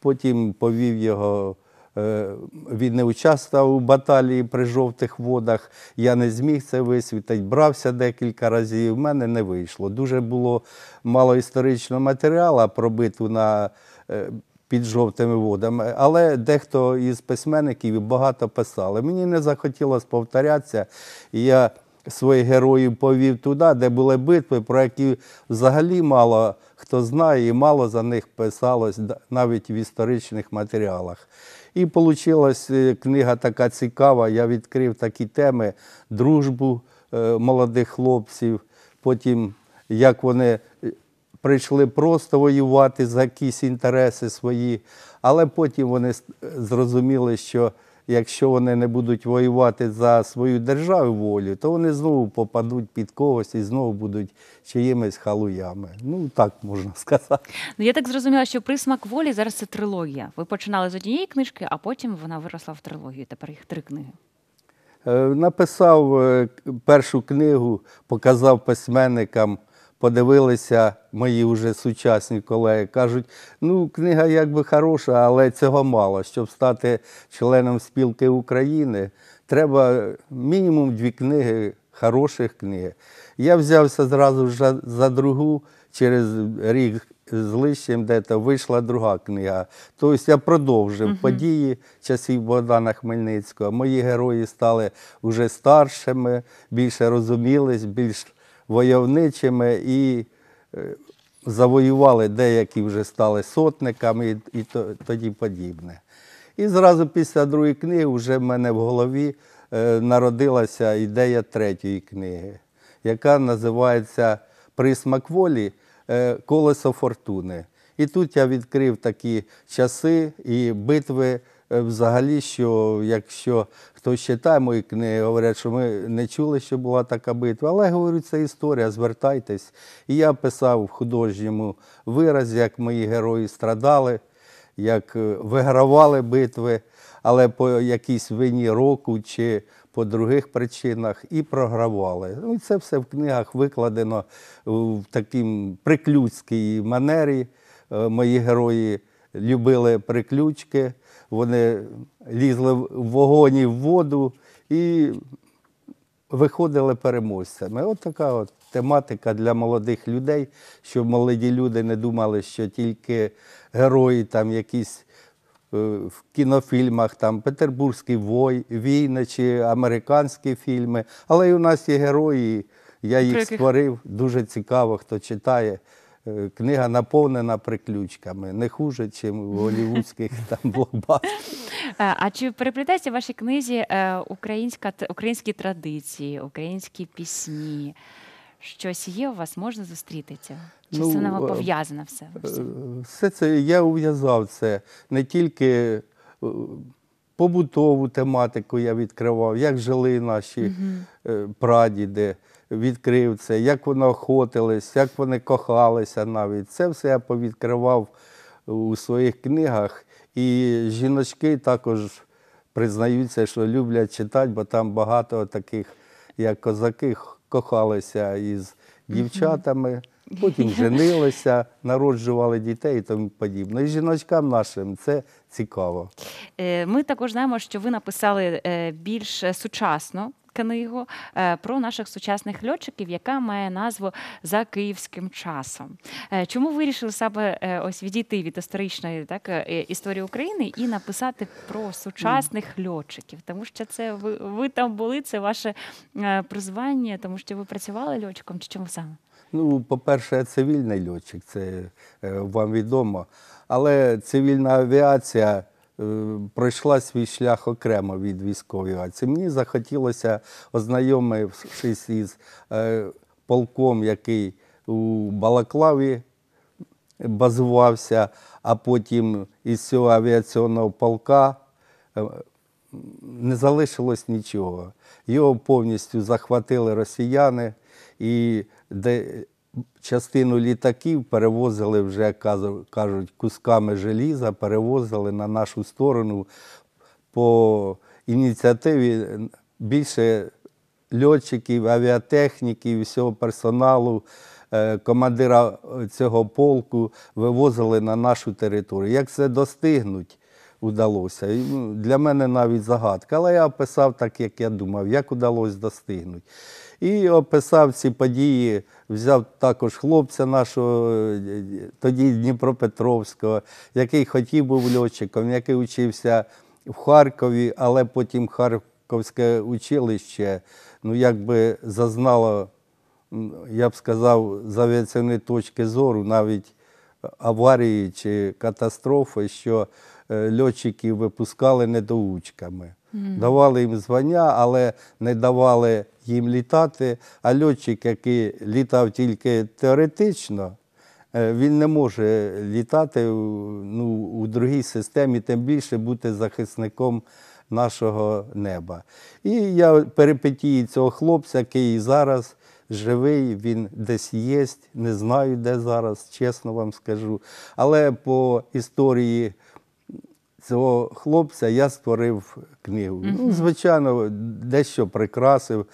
потім повів його. е, Він не участвував у баталії при жовтих водах. Я не зміг це висвітити. Брався декілька разів. В мене не вийшло. Дуже було мало історичного матеріалу про битву на, е, під жовтими водами. Але дехто із письменників багато писали. Мені не захотілося повторятися. Я своїх героїв повів туди, де були битви, про які взагалі мало хто знає, і мало за них писалось навіть в історичних матеріалах. І вийшла книга така цікава. Я відкрив такі теми: дружбу е, молодих хлопців, потім як вони е, прийшли просто воювати за якісь інтереси свої, але потім вони зрозуміли, що якщо вони не будуть воювати за свою державу волю, то вони знову попадуть під когось і знову будуть чиїмись халуями. Ну так можна сказати. Ну я так зрозуміла, що присмак волі зараз це трилогія. Ви починали з однієї книжки, а потім вона виросла в трилогію. Тепер їх три книги. Е, Написав е, першу книгу, показав письменникам, подивилися мої вже сучасні колеги. Кажуть, ну, книга якби хороша, але цього мало. Щоб стати членом спілки України, треба мінімум дві книги, хороших книги. Я взявся зразу ж за другу, через рік з лишнім де-то вийшла друга книга. Тобто я продовжив Мгм. події часів Богдана Хмельницького. Мої герої стали вже старшими, більше розумілись, більш войовничими і е, завоювали деякі вже стали сотниками і, тоді подібне. І зразу після другої книги вже в мене в голові е, народилася ідея третьої книги, яка називається Присмак волі е, Колесо фортуни. І тут я відкрив такі часи і битви взагалі, що якщо хтось читає мої книги, говорять, що ми не чули, що була така битва. Але говорю, це історія, звертайтесь. І я писав в художньому виразі, як мої герої страдали, як е, вигравали битви, але по якійсь вині року чи по других причинах і програвали. Ну, і це все в книгах викладено в такій приклюдській манері. Е, Мої герої любили приключки, вони лізли в вогонь і в воду і виходили переможцями. От така от тематика для молодих людей, щоб молоді люди не думали, що тільки герої там якісь е, в кінофільмах, там Петербурзький вой, війни чи американські фільми. Але і у нас є герої, я їх створив. Дуже цікаво, хто читає. Е, Книга наповнена приключками, не хуже, ніж у голівудських [LAUGHS] там блокбастерах. Е, А чи переплітається в вашій книзі е, українська українські традиції, українські пісні? Щось є у вас можна зустрітися? Чи Ну, це не е, пов'язане все? Все це я ув'язав це не тільки побутову тематику я відкривав, як жили наші е, прадіди, відкрив це, як вони охотились, як вони кохалися навіть. Це все я повідкривав у своїх книгах. І жіночки також признаються, що люблять читати, бо там багато таких, як козаки, кохалися із дівчатами. [LAUGHS] Потім женилися, народжували дітей і тому подібне. І жіночкам нашим це цікаво. Е, Ми також знаємо, що ви написали е, більш сучасну книгу е, про наших сучасних льотчиків, яка має назву За київським часом. Е, Чому вирішили саме е, ось відійти від історичної так історії України і написати про сучасних льотчиків? Тому що це ви, ви там були, це ваше призвання, тому що ви працювали льотчиком, чи чому саме? Ну, по-перше, я цивільний льотчик, це вам відомо. Але цивільна авіація пройшла свій шлях окремо від військової авіації. Мені захотілося, ознайомившись із е, полком, який у Балаклаві базувався, а потім із цього авіаційного полка е, не залишилось нічого. Його повністю захватили росіяни, і частину літаків перевозили вже, кажуть, кусками желіза, перевозили на нашу сторону по ініціативі більше льотчиків, авіатехніків, всього персоналу, е, командира цього полку вивозили на нашу територію. Як це достигнуть? Удалося. Ну, Для мене навіть загадка. Але я описав так, як я думав, як удалося достигнути. І описав ці події, взяв також хлопця нашого, е, тоді Дніпропетровського, який хотів був льотчиком, який учився в Харкові, але потім Харківське училище, ну якби зазнало, я б сказав, з авіаційної точки зору, навіть аварії чи катастрофи, що е, льотчиків випускали недоучками. Мгм. Давали їм звання, але не давали їм літати. А льотчик, який літав тільки теоретично, е, він не може літати ну, у другій системі, тим більше бути захисником нашого неба. І я перипетії цього хлопця, який зараз живий, він десь є, не знаю, де зараз, чесно вам скажу. Але по історії цього хлопця я створив книгу. Ну, звичайно, дещо прикрасив.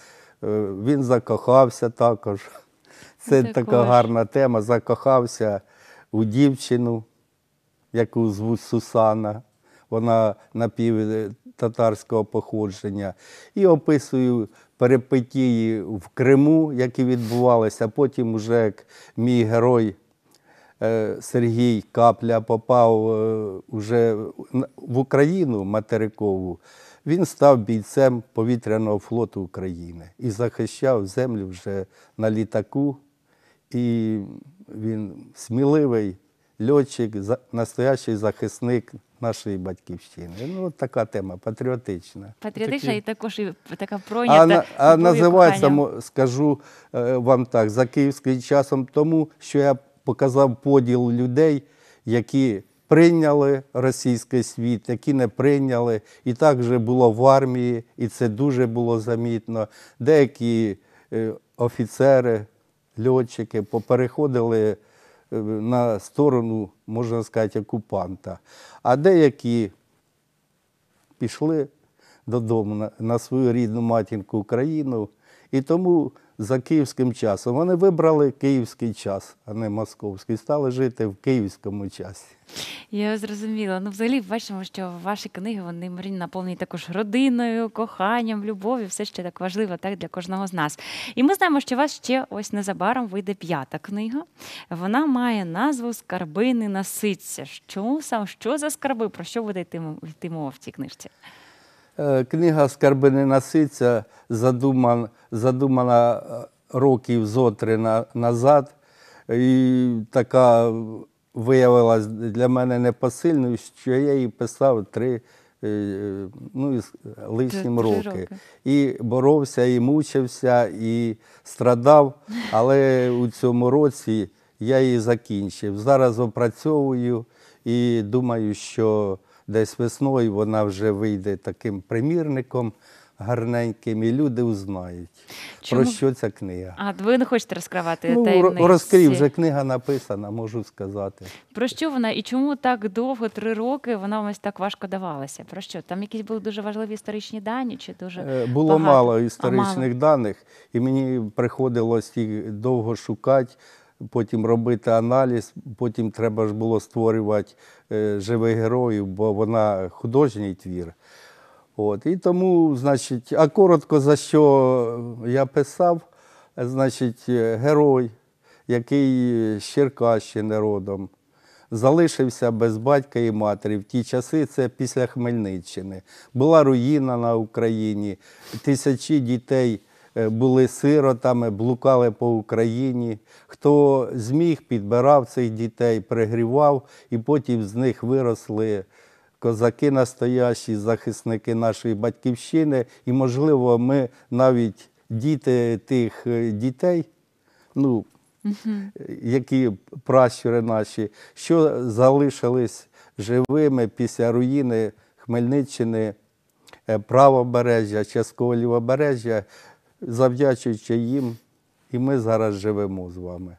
Е, Він закохався також. [LAUGHS] Це така гарна тема. Закохався у дівчину, яку звуть Сусана. Вона напівтатарського походження. І описую перипетії в Криму, які відбувалися. Потім, уже як мій герой е, Сергій Капля попав е, уже в Україну материкову, він став бійцем повітряного флоту України і захищав землю вже на літаку. І він сміливий льотчик, настоящий захисник нашої батьківщини. Ну, от така тема патріотична. Патріотична Такі- і також і така а, пройнята. на- а називається, коханням. мо- скажу е, вам так, за київським часом тому, що я показав поділ людей, які прийняли російський світ, які не прийняли. І так же було в армії, і це дуже було замітно. Деякі е, офіцери, льотчики попереходили е, на сторону, можна сказати, окупанта. А деякі пішли додому на, на свою рідну матінку Україну. І тому за київським часом вони вибрали київський час, а не московський. Стали жити в київському часі. Я зрозуміла. Ну, взагалі, бачимо, що ваші книги вони Марін, наповнені також родиною, коханням, любов'ю, все ще так важливо так, для кожного з нас. І ми знаємо, що у вас ще ось незабаром вийде п'ята книга. Вона має назву Скарби не наситься. Що сам що за скарби? Про що буде йти мова в цій книжці? Е, Книга Скарби не наситься задуман, задумана е, років зо три на, назад. І така виявилась для мене непосильною, що я її писав три е, ну, лишнім роки. роки. І боровся, і мучився, і страдав. Але у цьому році я її закінчив. Зараз опрацьовую і думаю, що десь весною вона вже вийде таким примірником гарненьким, і люди узнають, Чому? про що ця книга. А ви не хочете розкривати Ну, таємниці? розкрив, вже книга написана, можу сказати. Про що вона і чому так довго, три роки, вона ось так важко давалася? Про що? Там якісь були дуже важливі історичні дані, чи дуже Е, Було багато? мало А, історичних даних, і мені приходилось їх довго шукати. Потім робити аналіз, потім треба ж було створювати е, живих героїв, бо вона художній твір. От, і тому, значить, а коротко за що я писав, значить, е, герой, який з Черкащини родом, залишився без батька і матері. В ті часи це після Хмельниччини. Була руїна на Україні, тисячі дітей були сиротами, блукали по Україні. Хто зміг, підбирав цих дітей, пригрівав, і потім з них виросли козаки настоящі, захисники нашої батьківщини. І, можливо, ми навіть діти тих е, дітей, ну, які пращури наші, що залишились живими після руїни Хмельниччини, е, правобережжя, частково лівобережжя, завдячуючи їм, і ми зараз живемо з вами.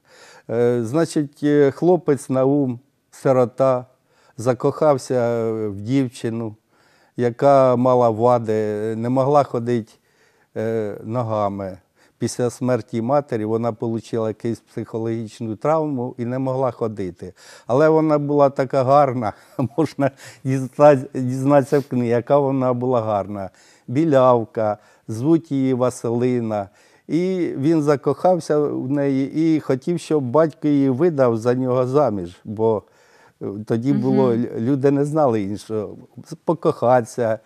Е, Значить, е, хлопець Наум, сирота, закохався в дівчину, яка мала вади, не могла ходити е, ногами. Після смерті матері вона отримала якусь психологічну травму і не могла ходити. Але вона була така гарна, [LAUGHS] можна дізнатися в книгі, яка вона була гарна. Білявка, звуть її Василина. І він закохався в неї і хотів, щоб батько її видав за нього заміж. Бо е, тоді було, люди не знали іншого. Покохатися,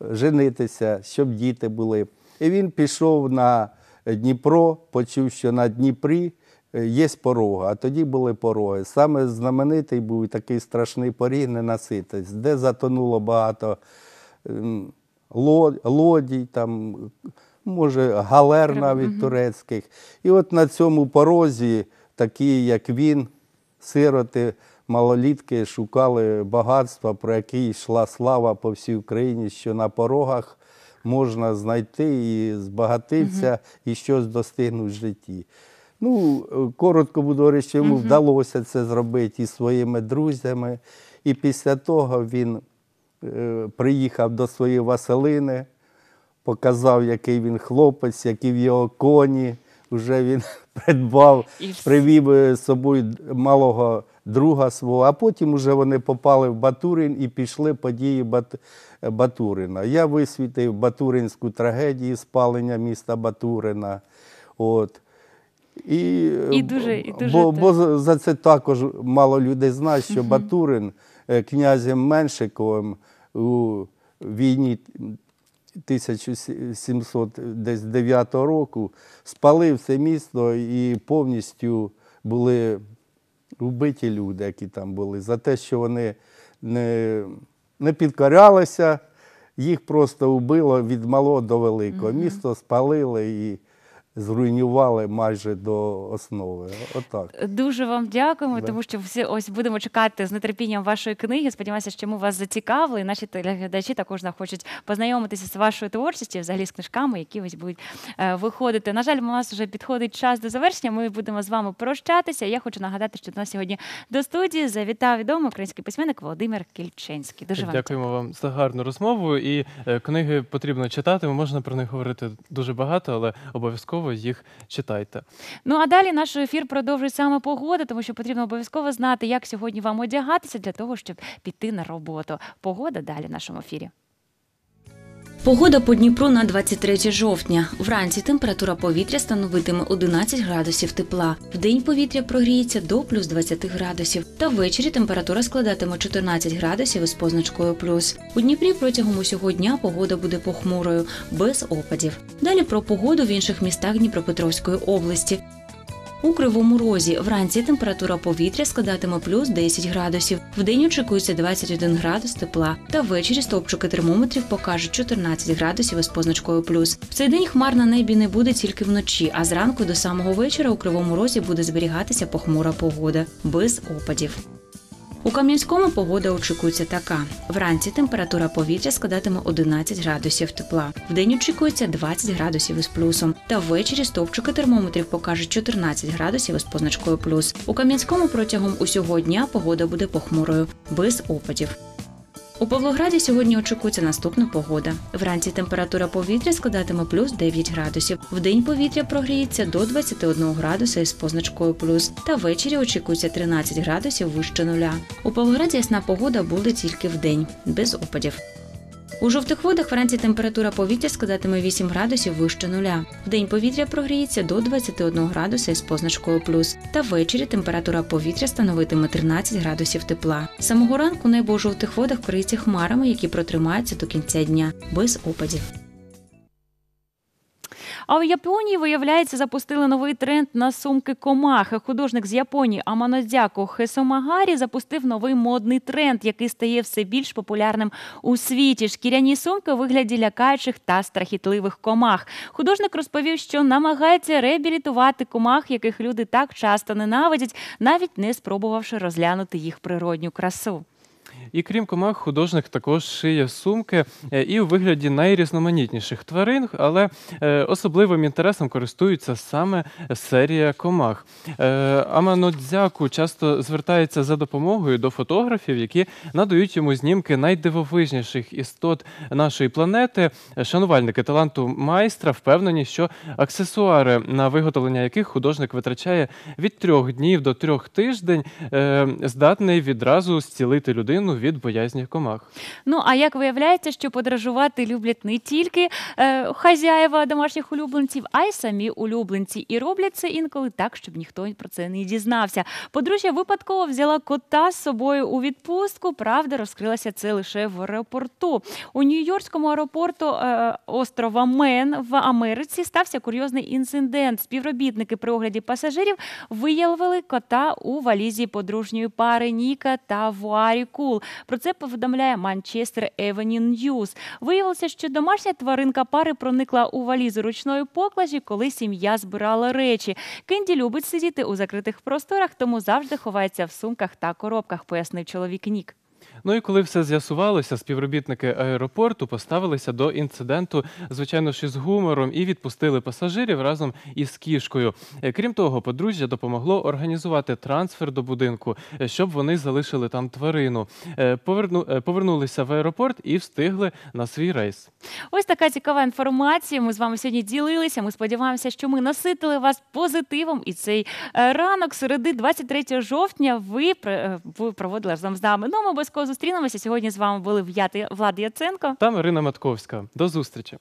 женитися, щоб діти були. І він пішов на Дніпро, почув, що на Дніпрі е, є порога, а тоді були пороги. Саме знаменитий був такий страшний поріг ненаситець, де затонуло багато ем, лодій, там, може, галер навіть турецьких. І от на цьому порозі, такі як він, сироти, малолітки шукали багатства, про які йшла слава по всій Україні, що на порогах можна знайти і збагатитися, і щось достигнути в житті. Ну, коротко буду говорити, що йому Мгм. вдалося це зробити із своїми друзями. І після того він приїхав до своєї Василини, показав, який він хлопець, які в його коні. Вже він [LAUGHS] придбав, привів е, з собою малого друга свого, а потім вже вони попали в Батурин і пішли події Бат... Батурина. Я висвітив Батуринську трагедію спалення міста Батурина. От. І, І дуже- і дуже бо, бо за- це також мало людей знають, що. [LAUGHS] Батурин е, князем Меншиковим у війні 1709 року спалив це місто і повністю були вбиті люди, які там були, за те, що вони не, не підкорялися, їх просто вбило від малого до великого. Місто спалили і зруйнували майже до основи. Отак. Дуже вам дякуємо, Да. тому що всі ось будемо чекати з нетерпінням вашої книги. Сподіваюся, що ми вас зацікавили. І наші телеглядачі також захочуть познайомитися з вашою творчістю, взагалі з книжками, які ось будуть е, виходити. На жаль, у нас вже підходить час до завершення. Ми будемо з вами прощатися. Я хочу нагадати, що до нас сьогодні до студії завітав відомий український письменник Володимир Кільченський. Дуже вам Дякуємо вам за гарну розмову. І е, книги потрібно читати. Можна про них говорити дуже багато, але обов'язково їх читайте. Ну а далі наш ефір продовжує саме погода, тому що потрібно обов'язково знати, як сьогодні вам одягатися для того, щоб піти на роботу. Погода далі в нашому ефірі. Погода по Дніпру на 23 жовтня. Вранці температура повітря становитиме 11 градусів тепла. Вдень повітря прогріється до плюс 20 градусів. Та ввечері температура складатиме 14 градусів із позначкою плюс. У Дніпрі протягом усього дня погода буде похмурою, без опадів. Далі про погоду в інших містах Дніпропетровської області. У Кривому Розі вранці температура повітря складатиме плюс 10 градусів. Вдень очікується 21 градус тепла. Та ввечері стовпчики термометрів покажуть 14 градусів із позначкою плюс. В цей день хмар на небі не буде тільки вночі, а зранку до самого вечора у Кривому Розі буде зберігатися похмура погода без опадів. У Кам'янському погода очікується така: вранці температура повітря складатиме 11 градусів тепла. Вдень очікується 20 градусів із плюсом. Та ввечері стовпчики термометрів покажуть 14 градусів із позначкою плюс. У Кам'янському протягом усього дня погода буде похмурою, без опадів. У Павлограді сьогодні очікується наступна погода. Вранці температура повітря складатиме плюс 9 градусів. Вдень повітря прогріється до 21 градуса із позначкою плюс. Та ввечері очікується 13 градусів вище нуля. У Павлограді ясна погода буде тільки вдень, без опадів. У жовтих водах вранці температура повітря складатиме 8 градусів вище нуля. День повітря прогріється до 21 градуса із позначкою плюс. Та ввечері температура повітря становитиме 13 градусів тепла. Самого ранку небо у жовтих водах криється хмарами, які протримаються до кінця дня, без опадів. А у Японії, виявляється, запустили новий тренд на сумки комахи. Художник з Японії Аманодзяко Хесомагарі запустив новий модний тренд, який стає все більш популярним у світі. Шкіряні сумки у вигляді лякаючих та страхітливих комах. Художник розповів, що намагається реабілітувати комах, яких люди так часто ненавидять, навіть не спробувавши розглянути їх природню красу. І крім комах, художник також шиє сумки е, і у вигляді найрізноманітніших тварин, але е, особливим інтересом користується саме серія комах. Е, Аманодзяку часто звертається за допомогою до фотографів, які надають йому знімки найдивовижніших істот нашої планети. Шанувальники таланту майстра впевнені, що аксесуари, на виготовлення яких художник витрачає від трьох днів до трьох тиждень, здатний відразу зцілити людину від боязні комах. Ну а як виявляється, що подорожувати люблять не тільки е, хазяїва домашніх улюбленців, а й самі улюбленці. І роблять це інколи так, щоб ніхто про це не дізнався. Подружжя випадково взяла кота з собою у відпустку. Правда, розкрилася це лише в аеропорту. У Нью-Йоркському аеропорту е, острова Мен в Америці стався курйозний інцидент. Співробітники при огляді пасажирів виявили кота у валізі подружньої пари Ніка та Вуарі Кул. Про це повідомляє Manchester Evening News. Виявилося, що домашня тваринка пари проникла у валізу ручної поклажі, коли сім'я збирала речі. Кенді любить сидіти у закритих просторах, тому завжди ховається в сумках та коробках, пояснив чоловік Нік. Ну і коли все з'ясувалося, співробітники аеропорту поставилися до інциденту, звичайно ж із гумором, і відпустили пасажирів разом із кішкою. Е, Крім того, подружжя допомогло організувати трансфер до будинку, е, щоб вони залишили там тварину. Е, Поверну, повернулися в аеропорт і встигли на свій рейс. Ось така цікава інформація. Ми з вами сьогодні ділилися. Ми сподіваємося, що ми наситили вас позитивом. І цей ранок, середи 23 жовтня, ви пр- ви проводили разом з нами. Ну, ми обов'язково зустрінемося. Сьогодні з вами були в'яти Влад Яценко та Марина Матковська. До зустрічі.